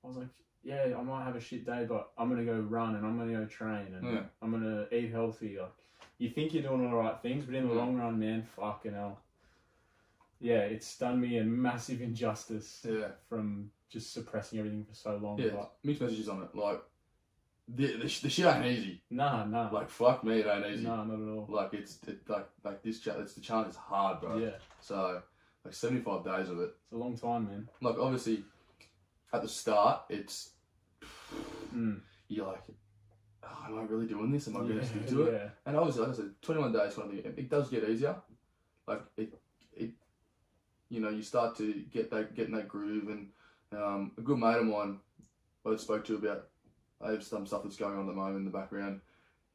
I was like, yeah, I might have a shit day, but I'm gonna go run and I'm gonna go train and Yeah. I'm gonna eat healthy. Like, you think you're doing all the right things, but in the Yeah. long run, man, fucking hell. Yeah, it's done me a massive injustice Yeah. from just suppressing everything for so long. Yeah. But Mixed messages on it. Like, the, the, sh- the shit ain't easy. nah, nah, Like, fuck me, it ain't easy. nah, not at all. Like, it's it, like like this. Cha- it's the challenge is hard, bro. Yeah, So, like, 75 days of it. it's a long time, man. Like, obviously, at the start, it's Mm. you're like, oh, am I really doing this? Am I going to stick to it? yeah. And obviously, like I said, 21 days kind of thing, it, it does get easier. Like it, you know, you start to get that, get in that groove. And um, a good mate of mine, I spoke to about, I have some stuff that's going on at the moment in the background.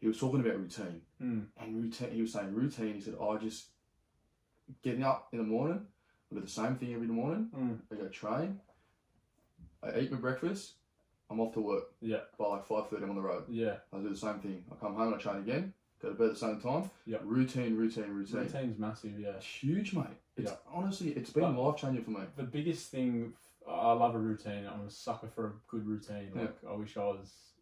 He was talking about routine Mm. and routine. He was saying routine. He said, I just getting up in the morning. I do the same thing every morning. Mm. I go train. I eat my breakfast. I'm off to work. Yeah. By like five thirty, I'm on the road. Yeah, I do the same thing. I come home, and I train again, go to bed at the same time. Yep. Routine, routine, routine. routine's massive. Yeah. It's huge, mate. It's Yeah. honestly, it's been But- life changing for me. the biggest thing I love a routine. I'm a sucker for a good routine. Yeah. Like I wish I was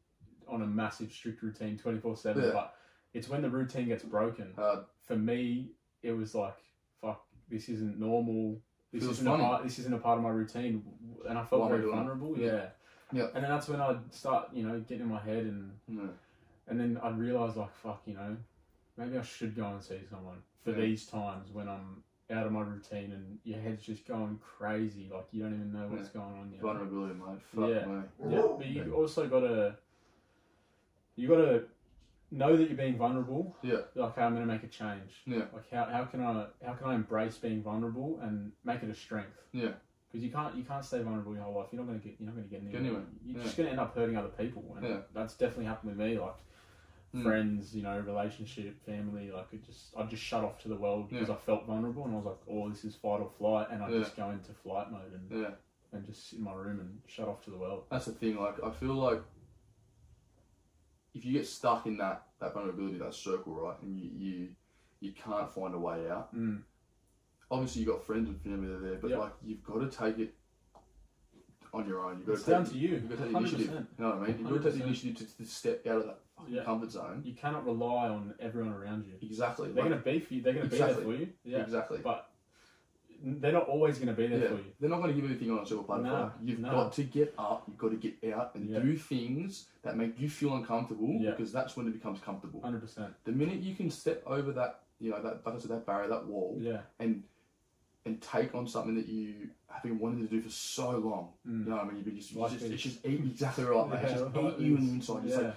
on a massive strict routine 24 seven. Yeah. But it's when the routine gets broken. Hard. For me, it was like, fuck, this isn't normal. This Feels isn't a funny. part. This isn't a part of my routine, and I felt Why am I very doing it? vulnerable. Yeah. Yeah. Yeah. And then that's when I'd start, you know, getting in my head, and Yeah. and then I'd realize like, fuck, you know, maybe I should go and see someone for Yeah. these times when I'm out of my routine and your head's just going crazy, like you don't even know what's going on. You know? Vulnerability, mate. Fuck Yeah. me. Yeah, but you also gotta, you gotta know that you're being vulnerable. Yeah. Like, how I'm going to make a change. Yeah. Like, how, how can I how can I embrace being vulnerable and make it a strength? Yeah. Because you can't you can't stay vulnerable your whole life. You're not going to get you're not going to get anywhere. Get anywhere. You're Yeah. just going to end up hurting other people. And Yeah. that's definitely happened with me. Like. Friends, you know, relationship, family. Like it just I just shut off to the world because I felt vulnerable and I was like, oh, this is fight or flight, and I Yeah. just go into flight mode and Yeah. and just sit in my room and shut off to the world. That's the thing. Like, I feel like if you get stuck in that that vulnerability, that circle, right, and you you you can't find a way out. Mm. Obviously, you have got friends and family that are there, but Yeah. like you've got to take it on your own. You've got It's to take down to you. You've got to take initiative. 100%. You know what I mean? You've got to take the initiative to, to step out of that fucking Yeah. comfort zone. You cannot rely on everyone around you. Exactly. They're like- going to be for you. They're going to Exactly. be there for you. Yeah, Exactly. but they're not always going to be there Yeah. for you. They're not going to give you anything on a silver platter. You've got to get up. You've got to get out and Yeah. do things that make you feel uncomfortable Yeah. because that's when it becomes comfortable. Hundred percent. The minute you can step over that, you know, that like I said, that barrier, that wall, Yeah. and and take on something that you have been wanting to do for so long. Mm. You know what I mean? You've been just, you just it's just eat exactly right, mate. It's just eat you on the inside. It's like,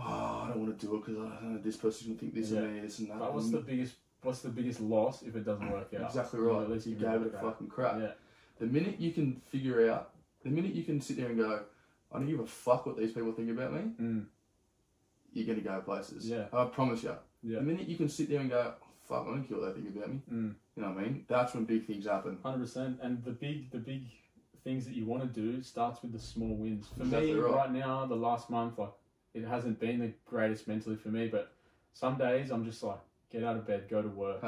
oh, I don't want to do it because I know this person's gonna think this Yeah. and this and that. but what's the biggest what's the biggest loss if it doesn't work out? exactly You know, right. At least you you gave it a out. fucking crap. Yeah. The minute you can figure out, the minute you can sit there and go, I don't give a fuck what these people think about me, Mm. you're going to go places. Yeah. I promise you. Yeah. The minute you can sit there and go, oh, fuck, I don't care what they think about me, Mm. you know what I mean? That's when big things happen. Hundred percent. And the big the big things that you want to do starts with the small wins. For Exactly me, right. right. now, the last month, like it hasn't been the greatest mentally for me, but some days I'm just like get out of bed, go to work,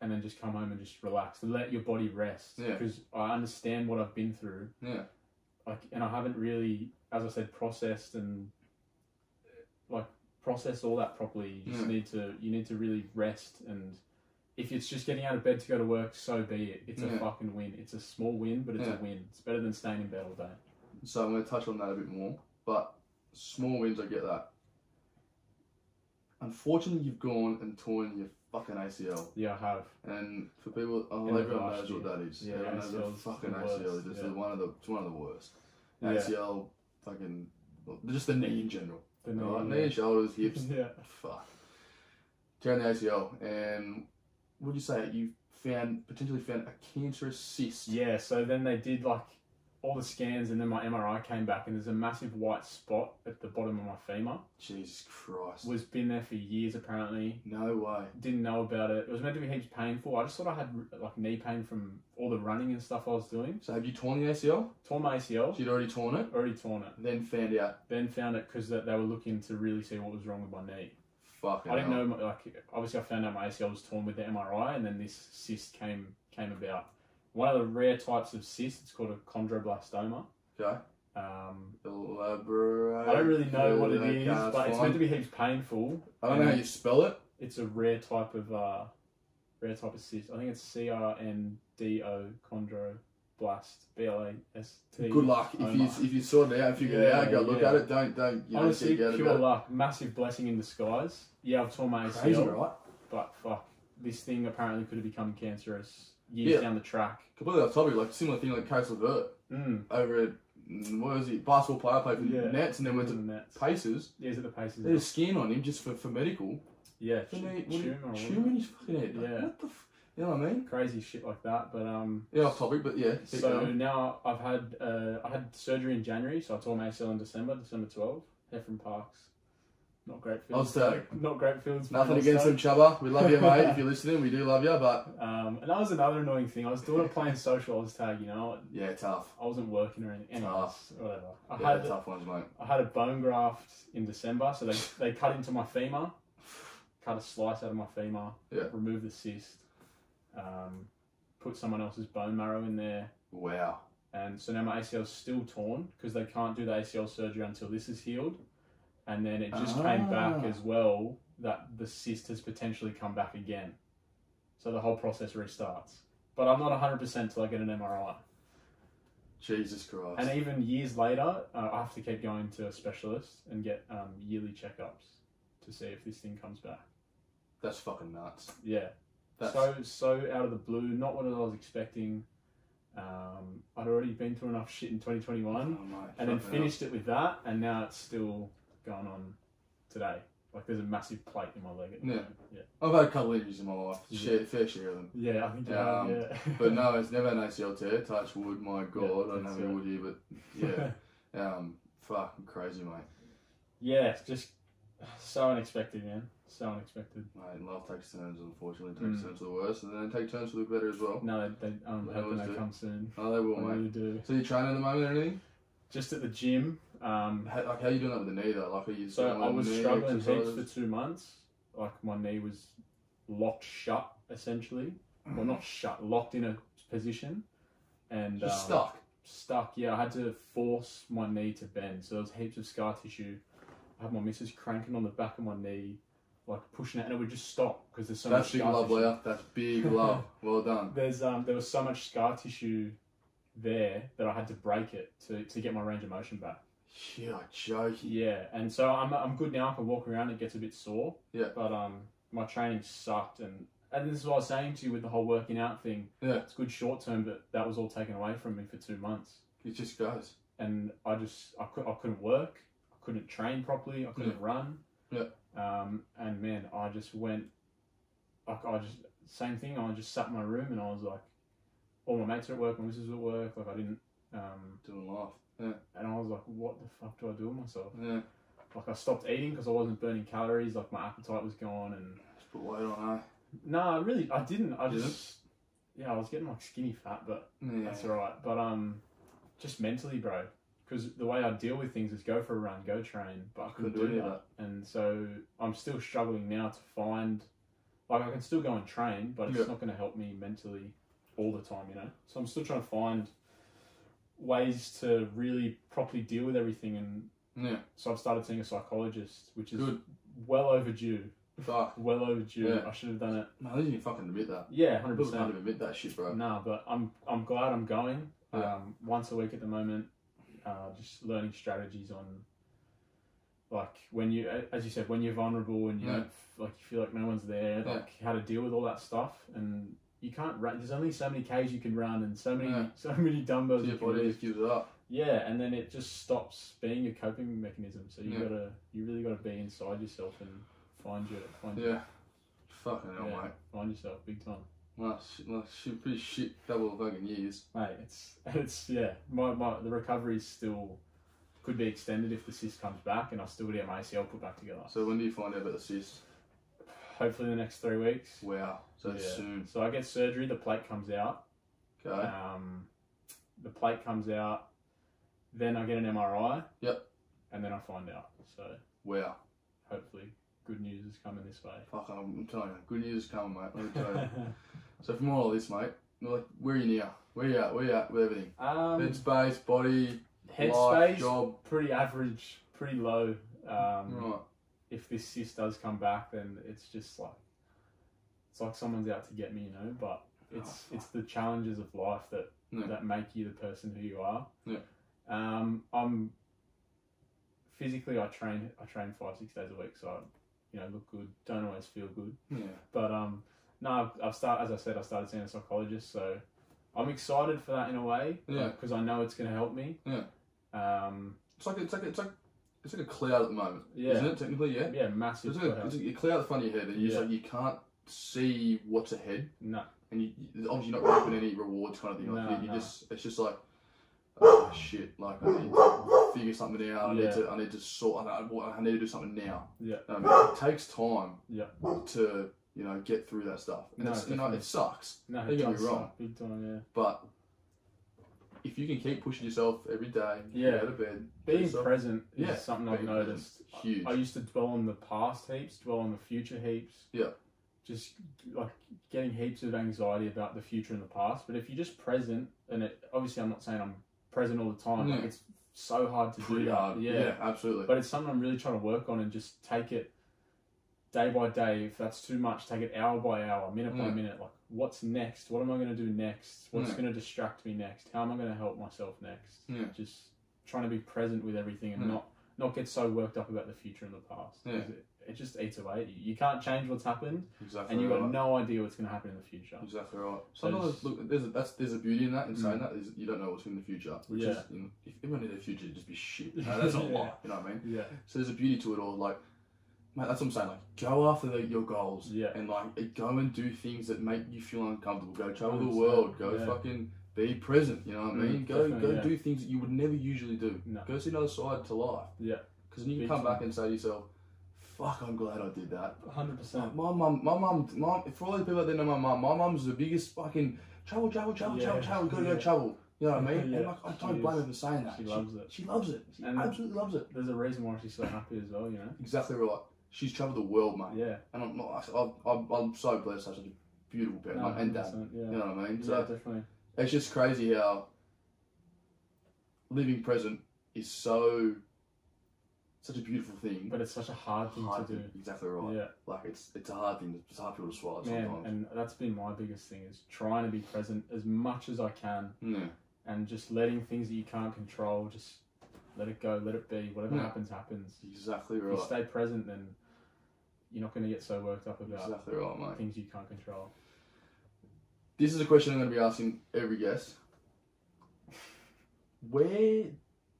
and then just come home and just relax and let your body rest. Yeah. Because I understand what I've been through. yeah. like and I haven't really, as I said, processed and like processed all that properly. You just need to you need to really rest and if it's just getting out of bed to go to work, so be it. It's Yeah. a fucking win. It's a small win, but it's Yeah. a win. It's better than staying in bed all day. So I'm going to touch on that a bit more. But small wins, I get that. Unfortunately, you've gone and torn your fucking ACL. Yeah, I have. And for people, oh, everyone knows what that is. Yeah, everyone knows fucking the ACL. worst, It's yeah. one of the it's one of the worst. Yeah. ACL, fucking, just the knee in general. The knee, Knee and shoulders, hips, yeah. fuck. Tearing the ACL, and would you say you found potentially found a cancerous cyst? Yeah, so then they did like all the scans and then my MRI came back and there's a massive white spot at the bottom of my femur. Jesus Christ! Was been there for years apparently. no way. didn't know about it. It was meant to be heaps painful. I just thought I had like knee pain from all the running and stuff I was doing. So have you torn the ACL? Torn my ACL, You'd already torn it, already torn it. then found out. Then found it because they they were looking to really see what was wrong with my knee. Fucking I didn't hell. know my- like obviously I found out my ACL was torn with the MRI, and then this cyst came came about. One of the rare types of cyst. It's called a chondroblastoma. Okay. Um, Elaborate. I don't really know what it is, but it's meant to be heaps painful. I don't know how you spell it. It's a rare type of uh, rare type of cyst. I think it's C R N D O chondroblast B L A S T. Good luck. If you if you sort it out, figure it out, go look yeah. at it. Don't don't you know Honestly, pure luck. Massive blessing in disguise. Yeah, I've torn my ACL, Crazy, right? but fuck, this thing apparently could have become cancerous years Yeah. down the track. Completely off topic, like similar thing like Caris LeVert Mm. over at mm, what was he? Basketball player played for Yeah. Nets and then went The to Nets. Pacers. Yeah, is it the Pacers? They did a scan on him just for, for medical. Yeah, For tu- tumor tumor in his fucking head. Like, Yeah. What the? F- you know what I mean? crazy shit like that. But um, Yeah, off topic, but yeah. so going. now I've had uh, I had surgery in January, so I tore my ACL in December, December 12th. Heffron Parks. Not great. Oztag. Not great fields. for Nothing against Oztag. them, Chubba. We love you, mate. if you're listening, we do love you. But Um, and that was another annoying thing. I was doing a playing social Oztag, you know. yeah, tough. I wasn't working or anything. Tough. whatever. I Yeah, had tough ones, mate. I had a bone graft in December, so they, they cut into my femur, cut a slice out of my femur, Yeah. remove the cyst, um, put someone else's bone marrow in there, Wow. and so now my ACL is still torn because they can't do the ACL surgery until this is healed, and then it just came back Ah. as well that the cyst has potentially come back again, so the whole process restarts. But I'm not 100% till I get an MRI. Jesus Christ. And even years later, uh, I have to keep going to a specialist and get um, yearly checkups to see if this thing comes back. That's fucking nuts. Yeah. That's So so out of the blue, not what I was expecting. Um, I'd already been through enough shit in 2021, Oh, mate, and then fucking hell. finished it with that, and now it's still going on today. like there's a massive plate in my leg. At the Yeah. moment. yeah, I've had a couple injuries in my life, Yeah. share, fair share of them. yeah. I think you Um, have, yeah. But no, it's never an ACL tear. Touch wood, my god, I don't have any wood here, but yeah, um, fucking crazy, mate. yeah, it's just so unexpected, man. So unexpected. Mate, life takes turns, unfortunately, takes Mm. turns for the worst, and then take turns for the better as well. No, they, they I'm They hoping they do. come soon. Oh, they will, I mate. really do. So you're training at the moment or anything? Just at the gym. Um, How, like, how you doing that with the knee though? Like, are you so I was struggling heaps for two months. Like my knee was locked shut, essentially. Well, not shut, locked in a position, and Just um, stuck. stuck. Yeah, I had to force my knee to bend, so there was heaps of scar tissue. I had my missus cranking on the back of my knee, like pushing it, and it would just stop because there's so That's much big love, tissue. That's big love. Well done. There's um, there was so much scar tissue there that I had to break it to, to get my range of motion back. You're joking. Yeah, and so I'm I'm good now. I can walk around. It gets a bit sore. Yeah. But um, my training sucked, and and this is what I was saying to you with the whole working out thing. Yeah. It's good short term, but that was all taken away from me for two months, It just goes. and I just I could I couldn't work. I couldn't train properly. I couldn't run. Yeah. Um, and man, I just went. Like I just same thing. I just sat in my room and I was like, all my mates are at work, my missus at work. Like I didn't. Um, Doing life. And I was like, what the fuck do I do with myself? Yeah. Like I stopped eating because I wasn't burning calories. Like my appetite was gone, and Just put weight on, eh? no, I really I didn't. I just yeah, I was getting like skinny fat, but Yeah. that's alright. But um, just mentally, bro. Because the way I deal with things is go for a run, go train, but I couldn't, Couldn't do any that. And so I'm still struggling now to find, like I can still go and train, but it's Yeah. not going to help me mentally all the time, you know. So I'm still trying to find ways to really properly deal with everything, and Yeah. so I've started seeing a psychologist, which is Good. well overdue. Fuck. Well overdue. Yeah. I should have done it. No, you fucking admit that. Yeah, hundred People can't admit that shit, bro. No, but I'm I'm glad I'm going. Yeah. Um, once a week at the moment, uh, just learning strategies on, like when you, as you said, when you're vulnerable and you Yeah. like you feel like no one's there, like how to deal with all that stuff, and you can't run. There's only so many k's you can run, and so many Yeah. so many dumbbells So you your can body just gives it up. Yeah, and then it just stops being your coping mechanism. So you Yeah. gotta, you really gotta be inside yourself and find your, find your, Yeah. Fucking hell, Yeah. mate. find yourself big time. Well, shit, well, shit, pretty shit couple of fucking years. Mate, it's it's yeah. My, my the recovery still could be extended if the cyst comes back, and I still get my ACL put back together. So when do you find out about the cyst? Hopefully, the next three weeks. Wow. So Yeah. soon. So I get surgery. The plate comes out. Okay. Um, the plate comes out. Then I get an MRI. Yep. And then I find out. So Wow. hopefully, good news is coming this way. Fuck, I'm, I'm telling you, good news is coming, mate. Let me tell you. so from all of this, mate, like, where are you now? Where you at? Where you at with everything? um, Headspace, body, life, headspace, job. pretty average, pretty low. Um, Right. If this cyst does come back, then it's just like it's like someone's out to get me, you know. But it's Oh, it's the challenges of life that Yeah. that make you the person who you are. Yeah. Um, I'm physically, I train I train five six days a week, so I, you know look good. Don't always feel good, Yeah. but um, no, I've, I've started as I said, I started seeing a psychologist, so I'm excited for that in a way. Yeah. Because I know it's going to help me. Yeah. Um. It's like it's like it's like it's like a cloud at the moment, Yeah. isn't it? Technically, yeah. Yeah. Massive. It's like a, it's like a cloud at the front of your head, and you just Yeah. like you can't see what's ahead, no. and you, obviously you're not reaping any rewards, kind of thing. Like No, you, you no. just it's just like oh shit, like I need to figure something out. I Yeah. need to I need to sort. I, I need to do something now. Yeah. Um, it takes time. Yeah. To you know get through that stuff, and No, it's, you know it sucks. No, Don't it get me wrong. big time. Yeah. But if you can keep pushing yourself every day, Yeah. get out of bed, Being yourself- present is Yeah, something I've noticed. huge. I used to dwell on the past heaps, dwell on the future heaps. Yeah. Just like getting heaps of anxiety about the future and the past. But if you're just present, and it, obviously I'm not saying I'm present all the time. Like Yeah. it's so hard to pretty do that. hard. Yeah. absolutely. But it's something I'm really trying to work on and just take it day by day. If that's too much, take it hour by hour, minute by Yeah. minute. Like, what's next? What am I going to do next? What's mm. Yeah. going to distract me next? How am I going to help myself next? Yeah. Just trying to be present with everything and Yeah. not not get so worked up about the future and the past. Yeah. It, it just eats away you. Can't change what's happened, exactly and you've got right. no idea what's going to happen in the future. Exactly right. So Sometimes just- look, there's a, that's there's a beauty in that. In saying Mm. that is you don't know what's in the future. Which Yeah. is, you know, if everyone in the future just be shit. No, that's not Yeah. You know what I mean? Yeah. So there's a beauty to it all. Like mate, that's what I'm saying. Like, go after the, your goals. Yeah. And like, go and do things that make you feel uncomfortable. Go travel the world. Go yeah. fucking be present. You know what I Mm, mean? Go go yeah. do things that you would never usually do. No. Go see another side to life. Yeah. Because then you can come back and say to yourself, "Fuck, I'm glad I did that." Hundred percent. My mum, my mum, mum. For all the people that didn't know my mum, my mum's the biggest fucking travel, travel, travel, Yeah, travel, travel. Go, go, travel. You know what I mean? Yeah, and like, I she don't blame her for saying that. She loves it. She loves it. She And- absolutely loves it. There's a reason why she's so happy as well. You know. Exactly right. She's travelled the world, mate. Yeah. And I'm not. I'm, I'm, I'm so blessed to have such a beautiful parent No, and dad. Yeah. You know what I mean? Yeah, So definitely. it's just crazy how living present is so such a beautiful thing. But it's such a hard thing hard to do. Exactly right. Yeah. Like it's it's a hard thing. It's hard for people to swallow Man, sometimes. and that's been my biggest thing is trying to be present as much as I can yeah. and just letting things that you can't control just let it go, let it be. Whatever Yeah. happens, happens. Exactly If you stay present, then you're not going to get so worked up about Exactly right, mate. things you can't control. This is a question I'm going to be asking every guest. Where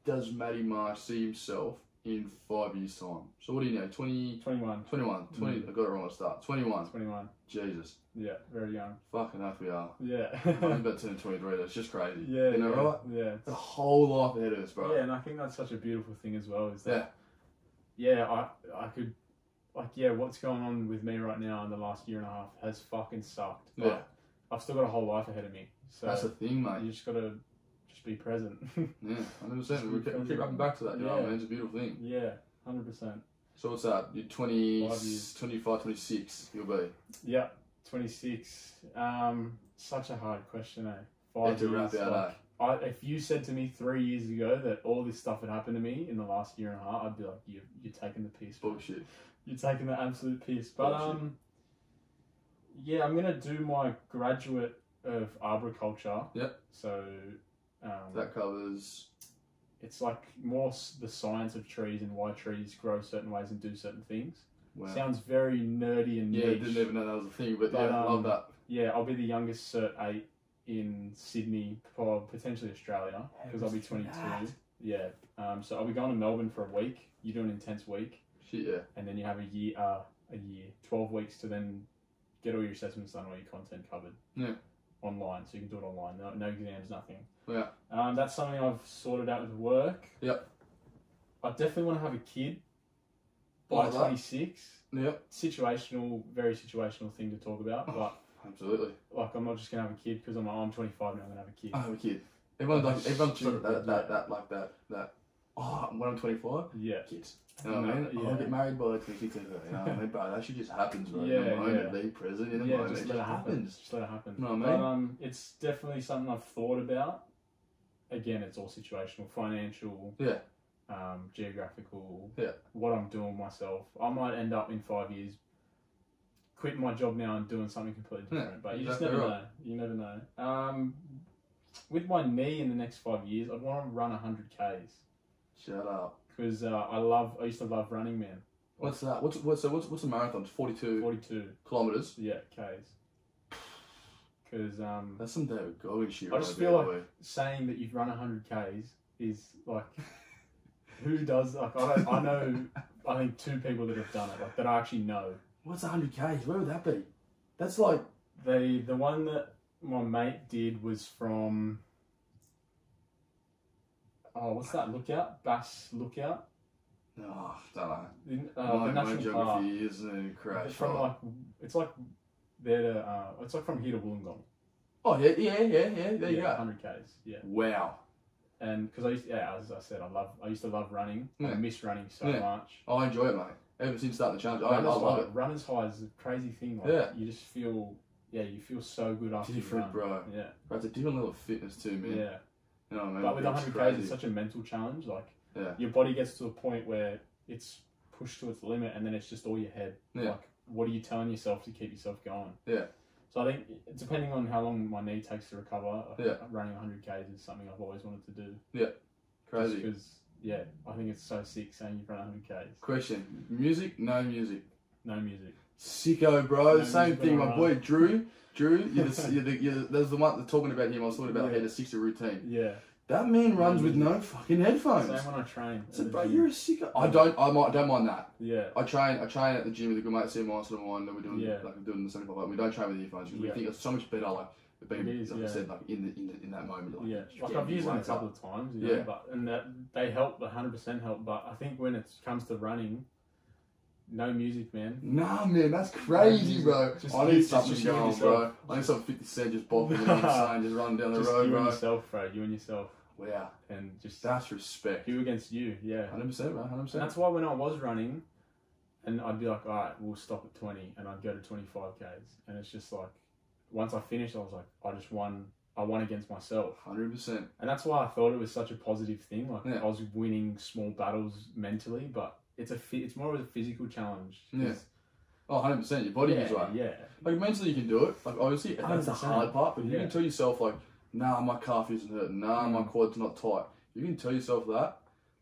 does Matty Marsh see himself in five years' time? So what do you know? 20, 21, 21, 20, mm. I got it wrong at the start. 21. 21. Jesus. Yeah, very young. Fucking hell we are. Yeah. I'm about to turn 23. That's just crazy. yeah, You know, yeah, right? Yeah. The whole life ahead of us, bro. Yeah, and I think that's such a beautiful thing as well. Is that, Yeah. yeah, I I could like yeah, what's going on with me right now in the last year and a half has fucking sucked. But Yeah. I've still got a whole life ahead of me. So That's the thing, mate. you just gotta just be present. Yeah, 100%. We keep, we keep coming back to that, you know what I Yeah. mean? It's a beautiful thing. yeah, hundred percent. So what's that? You're 20, 25, 26, you'll be. Yeah, twenty six. Um, such a hard question, eh? Five years. out, like, I, if you said to me three years ago that all this stuff had happened to me in the last year and a half, I'd be like, you, you're taking the piss. Bullshit. You're taking the absolute piss. But um, yeah, I'm gonna do my graduate of arboriculture. Yep. So, um, That covers. it's like more s- the science of trees and why trees grow certain ways and do certain things. Wow. Sounds very nerdy and yeah, niche. didn't even know that was a thing, but, But, yeah, I love um, that. Yeah, I'll be the youngest Cert eight in Sydney, or potentially Australia, because I'll be 22. Yeah. Um, so I'll be going to Melbourne for a week. You do an intense week. Shit, yeah. and then you have a year, uh, a year, twelve weeks to then get all your assessments done, all your content covered. Yeah. Online, so you can do it online. No, no exams, nothing. Yeah. Um, that's something I've sorted out with work. Yep. I definitely want to have a kid by Like twenty six. Yep, Situational, very situational thing to talk about, Oh. but absolutely. like I'm not just gonna have a kid because I'm I'm 25 now. I'm gonna have a kid. I have a kid. Everyone's like, everyone's So that, that, that, like that, that. Oh, when I'm 24. yeah. kids. You know what I mean? yeah. I'll get married by like 22. You know what I mean? But that shit just happens, bro. Yeah, in the moment, yeah. be present in the yeah, moment. just it let it happen. happens. Just let it happen. Know what I But mean? um, it's definitely something I've thought about. Again, it's all situational, financial, Yeah. um, geographical. Yeah. What I'm doing myself, I might end up in five years quitting my job now and doing something completely Yeah, different. but you just never right. know. You never know. Um, with my knee in the next five years, I'd want to run hundred k's Shut up. Because uh, I love. I used to love running, man. What's that? What's what's so what's what's a marathon? 42 Forty-two. kilometers. Yeah, k's. Because um, That's some David Goggin shit. I right just there, feel like- boy. saying that you've run 100 Ks is like, who does, like, I, don't, I know, I think two people that have done it, like, that I actually know. What's 100 k's? Where would that be? That's like They, the one that my mate did was from, oh, what's that, Lookout? Bass Lookout? oh, don't know. In, uh, my, the my National Park. geography is a crash. It's from like, it's like, there to, uh, it's like from here to Wollongong. oh yeah, yeah, yeah, yeah. There you yeah, go. 100 Ks, yeah. Wow. And because I used, yeah, as I said, I love, I used to love running. I miss running so Yeah. much. I enjoy it, mate. Ever since starting the challenge, I, I love high, it. runner's high is a crazy thing. Like, Yeah. You just feel, yeah, you feel so good after Different, you run. bro. Yeah. But it's a different level of fitness too, man. Yeah. You know what I mean? But with It's 100 k's, crazy. it's such a mental challenge. Like, Yeah. your body gets to a point where it's pushed to its limit, and then it's just all your head. Yeah. Like, what are you telling yourself to keep yourself going? Yeah. So I think, depending on how long my knee takes to recover, think Yeah. running 100 k's is something I've always wanted to do. Yeah. Crazy. Because, yeah, I think it's so sick saying you've run 100 k's. Question: Music? No music. No music. Sicko, bro. No Same thing. My a boy Drew. Drew, you're the, you're the, you're, there's the one talking about him. I was talking about Yeah. had a 60 routine. Yeah. That man runs with no fucking headphones. Same when I train. I said, bro, you're a sicko. I don't, I might, don't mind that. Yeah. I train, I train at the gym with a good mate, Sam Martin and mine, that we're doing, Yeah. like, doing the 75 We don't train with earphones because Yeah. we think it's so much better, like, being, is, like yeah. I said, like, in the, in the, in that moment. Like, Yeah, like I've used them a weights up. couple of times, you know, Yeah. but and that they help, hundred percent help. But I think when it comes to running, no music, man. Nah, man, that's crazy, bro. Just I need just- something just you going, bro. I need some 50 Cent just bopping and insane, just running down the Just road, you and yourself, bro. You and yourself, Wow, and just that's respect. you against you. Yeah, 100%, bro, 100%. and that's why when I was running, and I'd be like, all right, we'll stop at twenty, and I'd go to twenty five k's, and it's just like, once I finished, I was like, I just won. I won against myself. 100%. And that's why I thought it was such a positive thing. Like Yeah. I was winning small battles mentally, but it's a it's more of a physical challenge. Yeah. Oh, 100%. Your body yeah, is right. Yeah, Like, mentally, you can do it. Like, obviously, that's the hard part, but you Yeah. can tell yourself, like, nah, my calf isn't hurting. Nah, my quad's not tight. You can tell yourself that.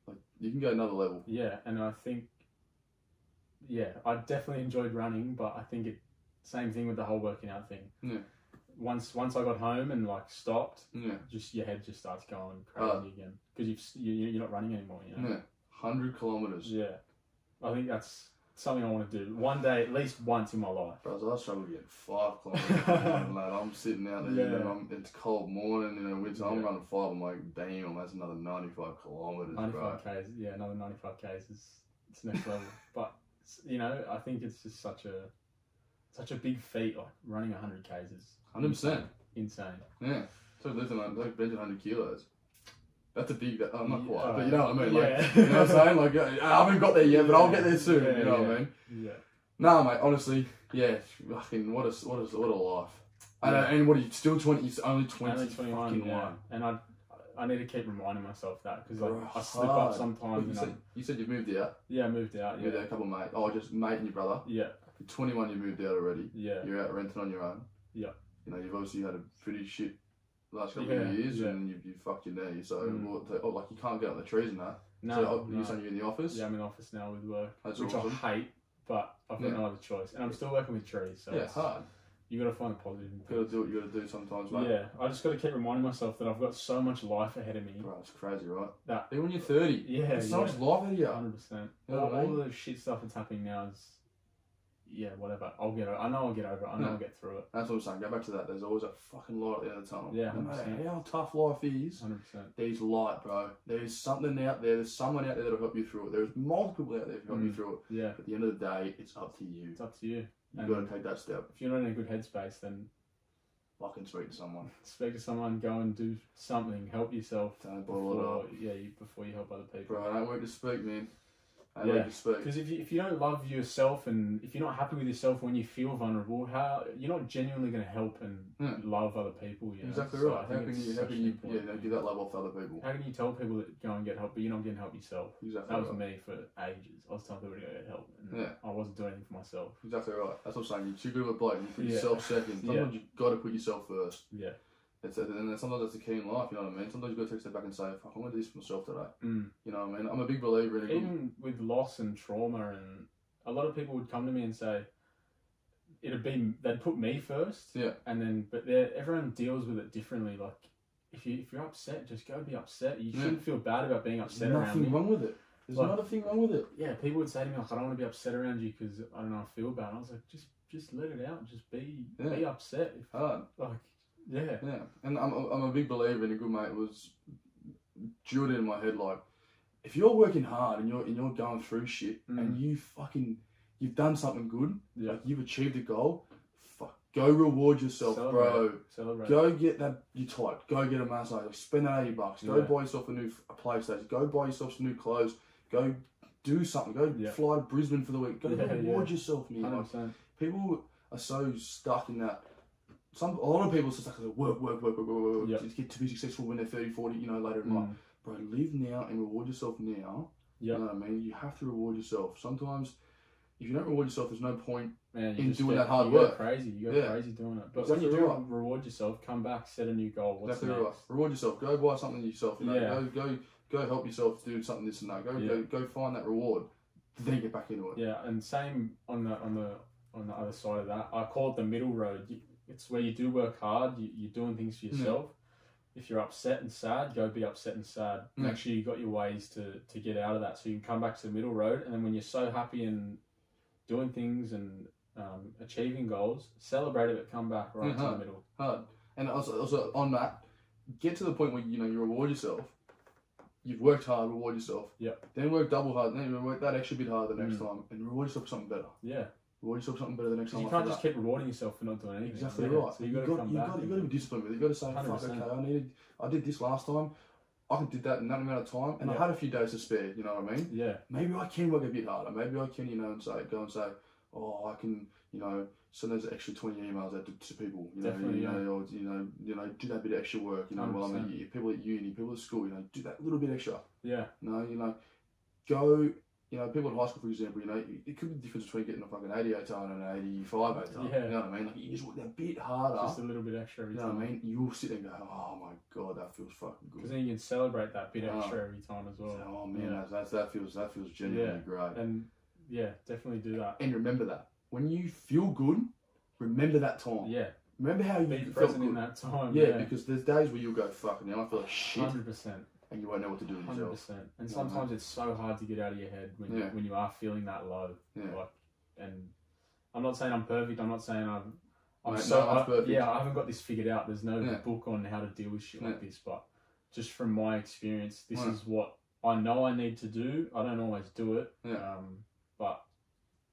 Like, you can go another level. yeah. And I think, yeah, I definitely enjoyed running, but I think it same thing with the whole working out thing. Yeah. Once once I got home and like stopped, Yeah. just your head just starts going crazy Uh, again because you've you, you're not running anymore. You know. Yeah. 100 kilometers. Yeah. I think that's something I want to do one day, at least once in my life. Bro, I struggle to get five kilometers. lad. I'm sitting out there, Yeah. I'm, it's cold morning, you know, winter. I'm Yeah. running five. I'm like, damn, that's another 95 kilometers, bro. 95 k's, yeah, another 95 k's is it's next level. But you know, I think it's just such a such a big feat. Like running 100 k's is 100%. insane. Yeah. So lifting like, like benching 100 kilos. That's a big, that, oh, not Yeah, quite, but you know what I mean? Like, yeah. you know what I'm saying? Like, uh, I haven't got there yet, but I'll get there soon. Yeah, you know what. I mean? Yeah, Nah, mate. Honestly, yeah. Fucking what a what a what a life. And, Yeah. and what are you still twenty? It's only twenty. only 21. Yeah, and I I need to keep reminding myself that because like I slip hard. up sometimes. You said, you said you moved out. yeah, I moved out. You moved out Yeah, a couple of mates. Oh, just mate and your brother. yeah, You're 21. You moved out already. yeah, You're out renting on your own. Yeah. You know, you've obviously had a pretty shit last couple Yeah, of years, yeah. and you you fucked your knee. So, Mm. what- oh, like you can't get on the trees and that. No, so, oh, no. you're saying you're in the office. yeah, I'm in office now with work, That's which awesome. I hate, but I've got Yeah. no other choice, and I'm still working with trees. So yeah, it's- hard. you got to find the positive. in You gotta things. do what you gotta do sometimes, mate. Yeah, I just got to keep reminding myself that I've got so much life ahead of me. Bro, it's crazy, right? That- even when you're 30, Yeah, there's so yeah. much life ahead of you. Hundred percent. You know All, what all the shit stuff that's happening now is, yeah, whatever. I'll get. I know I'll get over it. I know Yeah. I'll get through it. That's what I'm saying. Go back to that. There's always a fucking light at the end of the tunnel. Yeah, No matter 100%. how tough life is, Hundred percent. there's light, bro. There's something out there. There's someone out there that'll help you through it. There's multiple out there to help you Mm. through it. Yeah, At the end of the day, it's up to you. it's up to you. You And- got to take that step. If you're not in a good headspace, then Fucking speak to someone. speak to someone. Go and do something. Help yourself Don't bottle it before, up. yeah, you, before you help other people. Bro, I don't work to speak, man. I Yeah. work to speak. Because if you, if you don't love yourself and if you're not happy with yourself when you feel vulnerable, how you're not genuinely going to help and Yeah. love other people. You know? Exactly So I right. How can you, how can you, yeah, give that love off other people? How can you tell people that go and get help, but you're not getting help yourself? Exactly That was right. me for ages. I was telling people to go get help, and Yeah. I wasn't doing anything for myself. Exactly right. That's what I'm saying. You're too good of a bloke. You put Yeah. yourself second. Yeah. Sometimes you've got to put yourself first. Yeah. It's and then sometimes that's the key in life. You know what I mean? Sometimes you've got to take a step back and say, "Fuck, I'm going to do this for myself today." Mm. You know what I mean? I'm a big believer in a Even with loss and trauma, and a lot of people would come to me and say, it'd be they'd put me first, Yeah. and then but everyone deals with it differently. Like if you if you're upset, just go be upset. You Yeah. shouldn't feel bad about being There's upset around nothing wrong with it. There's Like- not a thing wrong with it. Yeah, people would say to me like, I don't want to be upset around you because I don't know, I feel bad. And I was like, just just let it out. Just be Yeah. be upset. If, Hard. like yeah, Yeah. And I'm, I'm a big believer in a good mate was drilled in my head like, if you're working hard and you're and you're going through shit Mm. and you fucking you've done something good, yeah. like you've achieved a goal, fuck, go reward yourself, bro. Celebrate. Go get that you tight. Go get a massage. Spend that eighty bucks. Go Yeah. buy yourself a new a PlayStation. Go buy yourself some new clothes. Go do something. Go Yeah. fly to Brisbane for the week. Go reward yourself, man. Like, people are so stuck in that. Some a lot of people so stuck work, work, work, work, work, work. Yep. Get to be successful when they're 30, 40, you know, later in life. Mm. Bro, live now and reward yourself now. Yep. You know what I mean? You have to reward yourself. Sometimes, if you don't reward yourself, there's no point. Man, in just doing get, that hard you work. Crazy. You go Yeah. crazy doing it. But Exactly when you do right. reward yourself, come back, set a new goal. What's exactly right. Reward yourself. Go buy something yourself. You know, Yeah. go go go help yourself do something this and that. Go Yeah. go go find that reward. Then get back into it. Yeah, and same on the on the on the other side of that. I call it the middle road. It's where you do work hard. You, you're doing things for Mm. yourself, if you're upset and sad, go be upset and sad. Mm. Make sure you got your ways to, to get out of that so you can come back to the middle road. And then when you're so happy and doing things and um, achieving goals, celebrate it, but come back right to Mhm. the middle. hard. And also, also on that, get to the point where you know you reward yourself. You've worked hard, reward yourself. Yeah. Then work double hard. Then work that extra bit harder the next Mm. time, and reward yourself for something better. Yeah. Reward yourself something better the next time. you can't just that. keep rewarding yourself for not doing anything. Exactly Yeah. right. So you got to come you back. got, you got to be disciplined with it. You got to say, 100%. okay, I needed, I did this last time. I did that in that amount of time, and Yeah. I had a few days to spare. You know what I mean? yeah. maybe I can work a bit harder. Maybe I can, you know, and say, go and say, oh, I can, you know, send those extra twenty emails out to, to people. You know, Definitely, you yeah. know, or you know, you know, do that bit of extra work. You know, while I'm at uni, people at uni, people at school, you know, do that little bit extra. Yeah. You know, you know, go. You know, people in high school, for example, you know, it could be the difference between getting a fucking 88 ton and an 85 ton. Yeah. You know what I mean? Like, you just work that bit harder. Just a little bit extra every you know time. what I mean? You'll sit there and go, oh my god, that feels fucking good. Because then you can celebrate that bit extra every time as well. oh man, Yeah. that's, that's, that feels that feels genuinely Yeah. great. And yeah, definitely do that. and remember that when you feel good, remember that time. Yeah. Remember how you Be felt present good. in that time. yeah, Yeah. because there's days where you'll go fuck now I feel like shit, Hundred percent. And you won't know what to do with Hundred yourself. percent. And sometimes it's so hard to get out of your head when Yeah. you, when you are feeling that low. Yeah. Like, and I'm not saying I'm perfect. I'm not saying I'm. I'm Mate, so no, I- yeah. I haven't got this figured out. There's no Yeah. book on how to deal with shit like this. But just from my experience, this is what I know I need to do. I don't always do it. Yeah. Um, but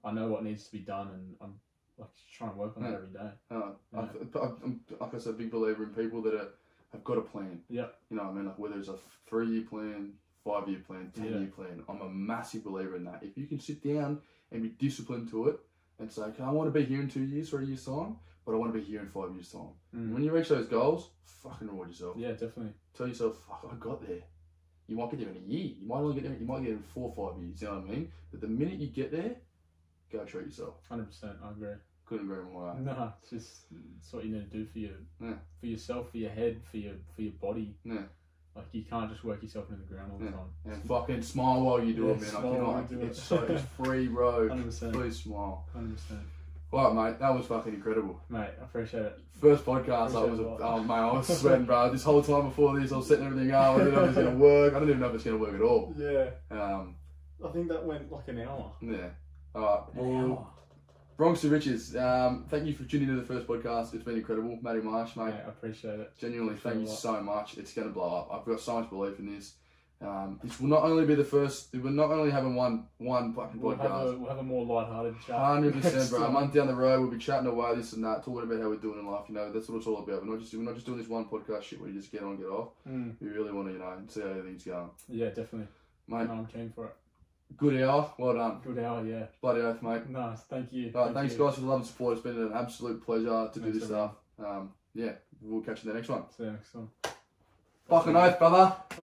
I know what needs to be done, and I'm like trying to work on it every day. Uh. I, I, I'm like I said, a big believer in people that are, have got a plan. Yeah. You know what I mean? Like whether it's a three year plan, five year plan, ten Yeah. year plan. I'm a massive believer in that. If you can sit down and be disciplined to it and say, okay, I want to be here in two years, three years time, but I want to be here in five years time. Mm. When you reach those goals, fucking reward yourself. Yeah, definitely. Tell yourself, fuck, I got there. You might get there in a year. You might only get there. You might get there in four or five years. You know what I mean? But the minute you get there, go treat yourself. Hundred percent. I agree. Couldn't agree more. No, it's just it's what you need to do for your Yeah. for yourself, for your head, for your for your body. Yeah. Like you can't just work yourself into the ground all the Yeah. time. And fucking smile while you do Yeah, it, man. Like, you know, while like, you do it's it. so it's free, bro. Hundred percent. Please smile. Hundred percent. All right, mate. That was fucking incredible. Mate, I appreciate it. First podcast, I Appreciate was, it a, a oh man, I was sweating, bro. This whole time before this, I was setting everything up. I didn't know if it was gonna work. I didn't even know if it's gonna work at all. Yeah. Um, I think that went like an hour. yeah. All right. Well, Wrongs to riches. Um, thank you for tuning into the first podcast. It's been incredible, Matty Marsh, mate. Mate, I appreciate it. Genuinely, thank you so much. It's going to blow up. I've got so much belief in this. Um, this will not only be the first. We're not only having one one fucking We'll have, podcast. a, we'll have a more light-hearted chat. Hundred percent, bro. A month down the road, we'll be chatting away, this and that, talking about how we're doing in life. You know, that's what it's all about. We're not just we're not just doing this one podcast shit where you just get on, get off. Mm, We really want to, you know, see how everything's going. yeah, definitely. Mate, No, I'm keen for it. Good hour. Well done. Good hour, yeah. Bloody oath, mate. Nice, thank you. Right, Thank thanks, you. guys, for the love and support. It's been an absolute pleasure to do this stuff. Um, yeah, we'll catch you in the next one. See you next time. Fucking oath, brother.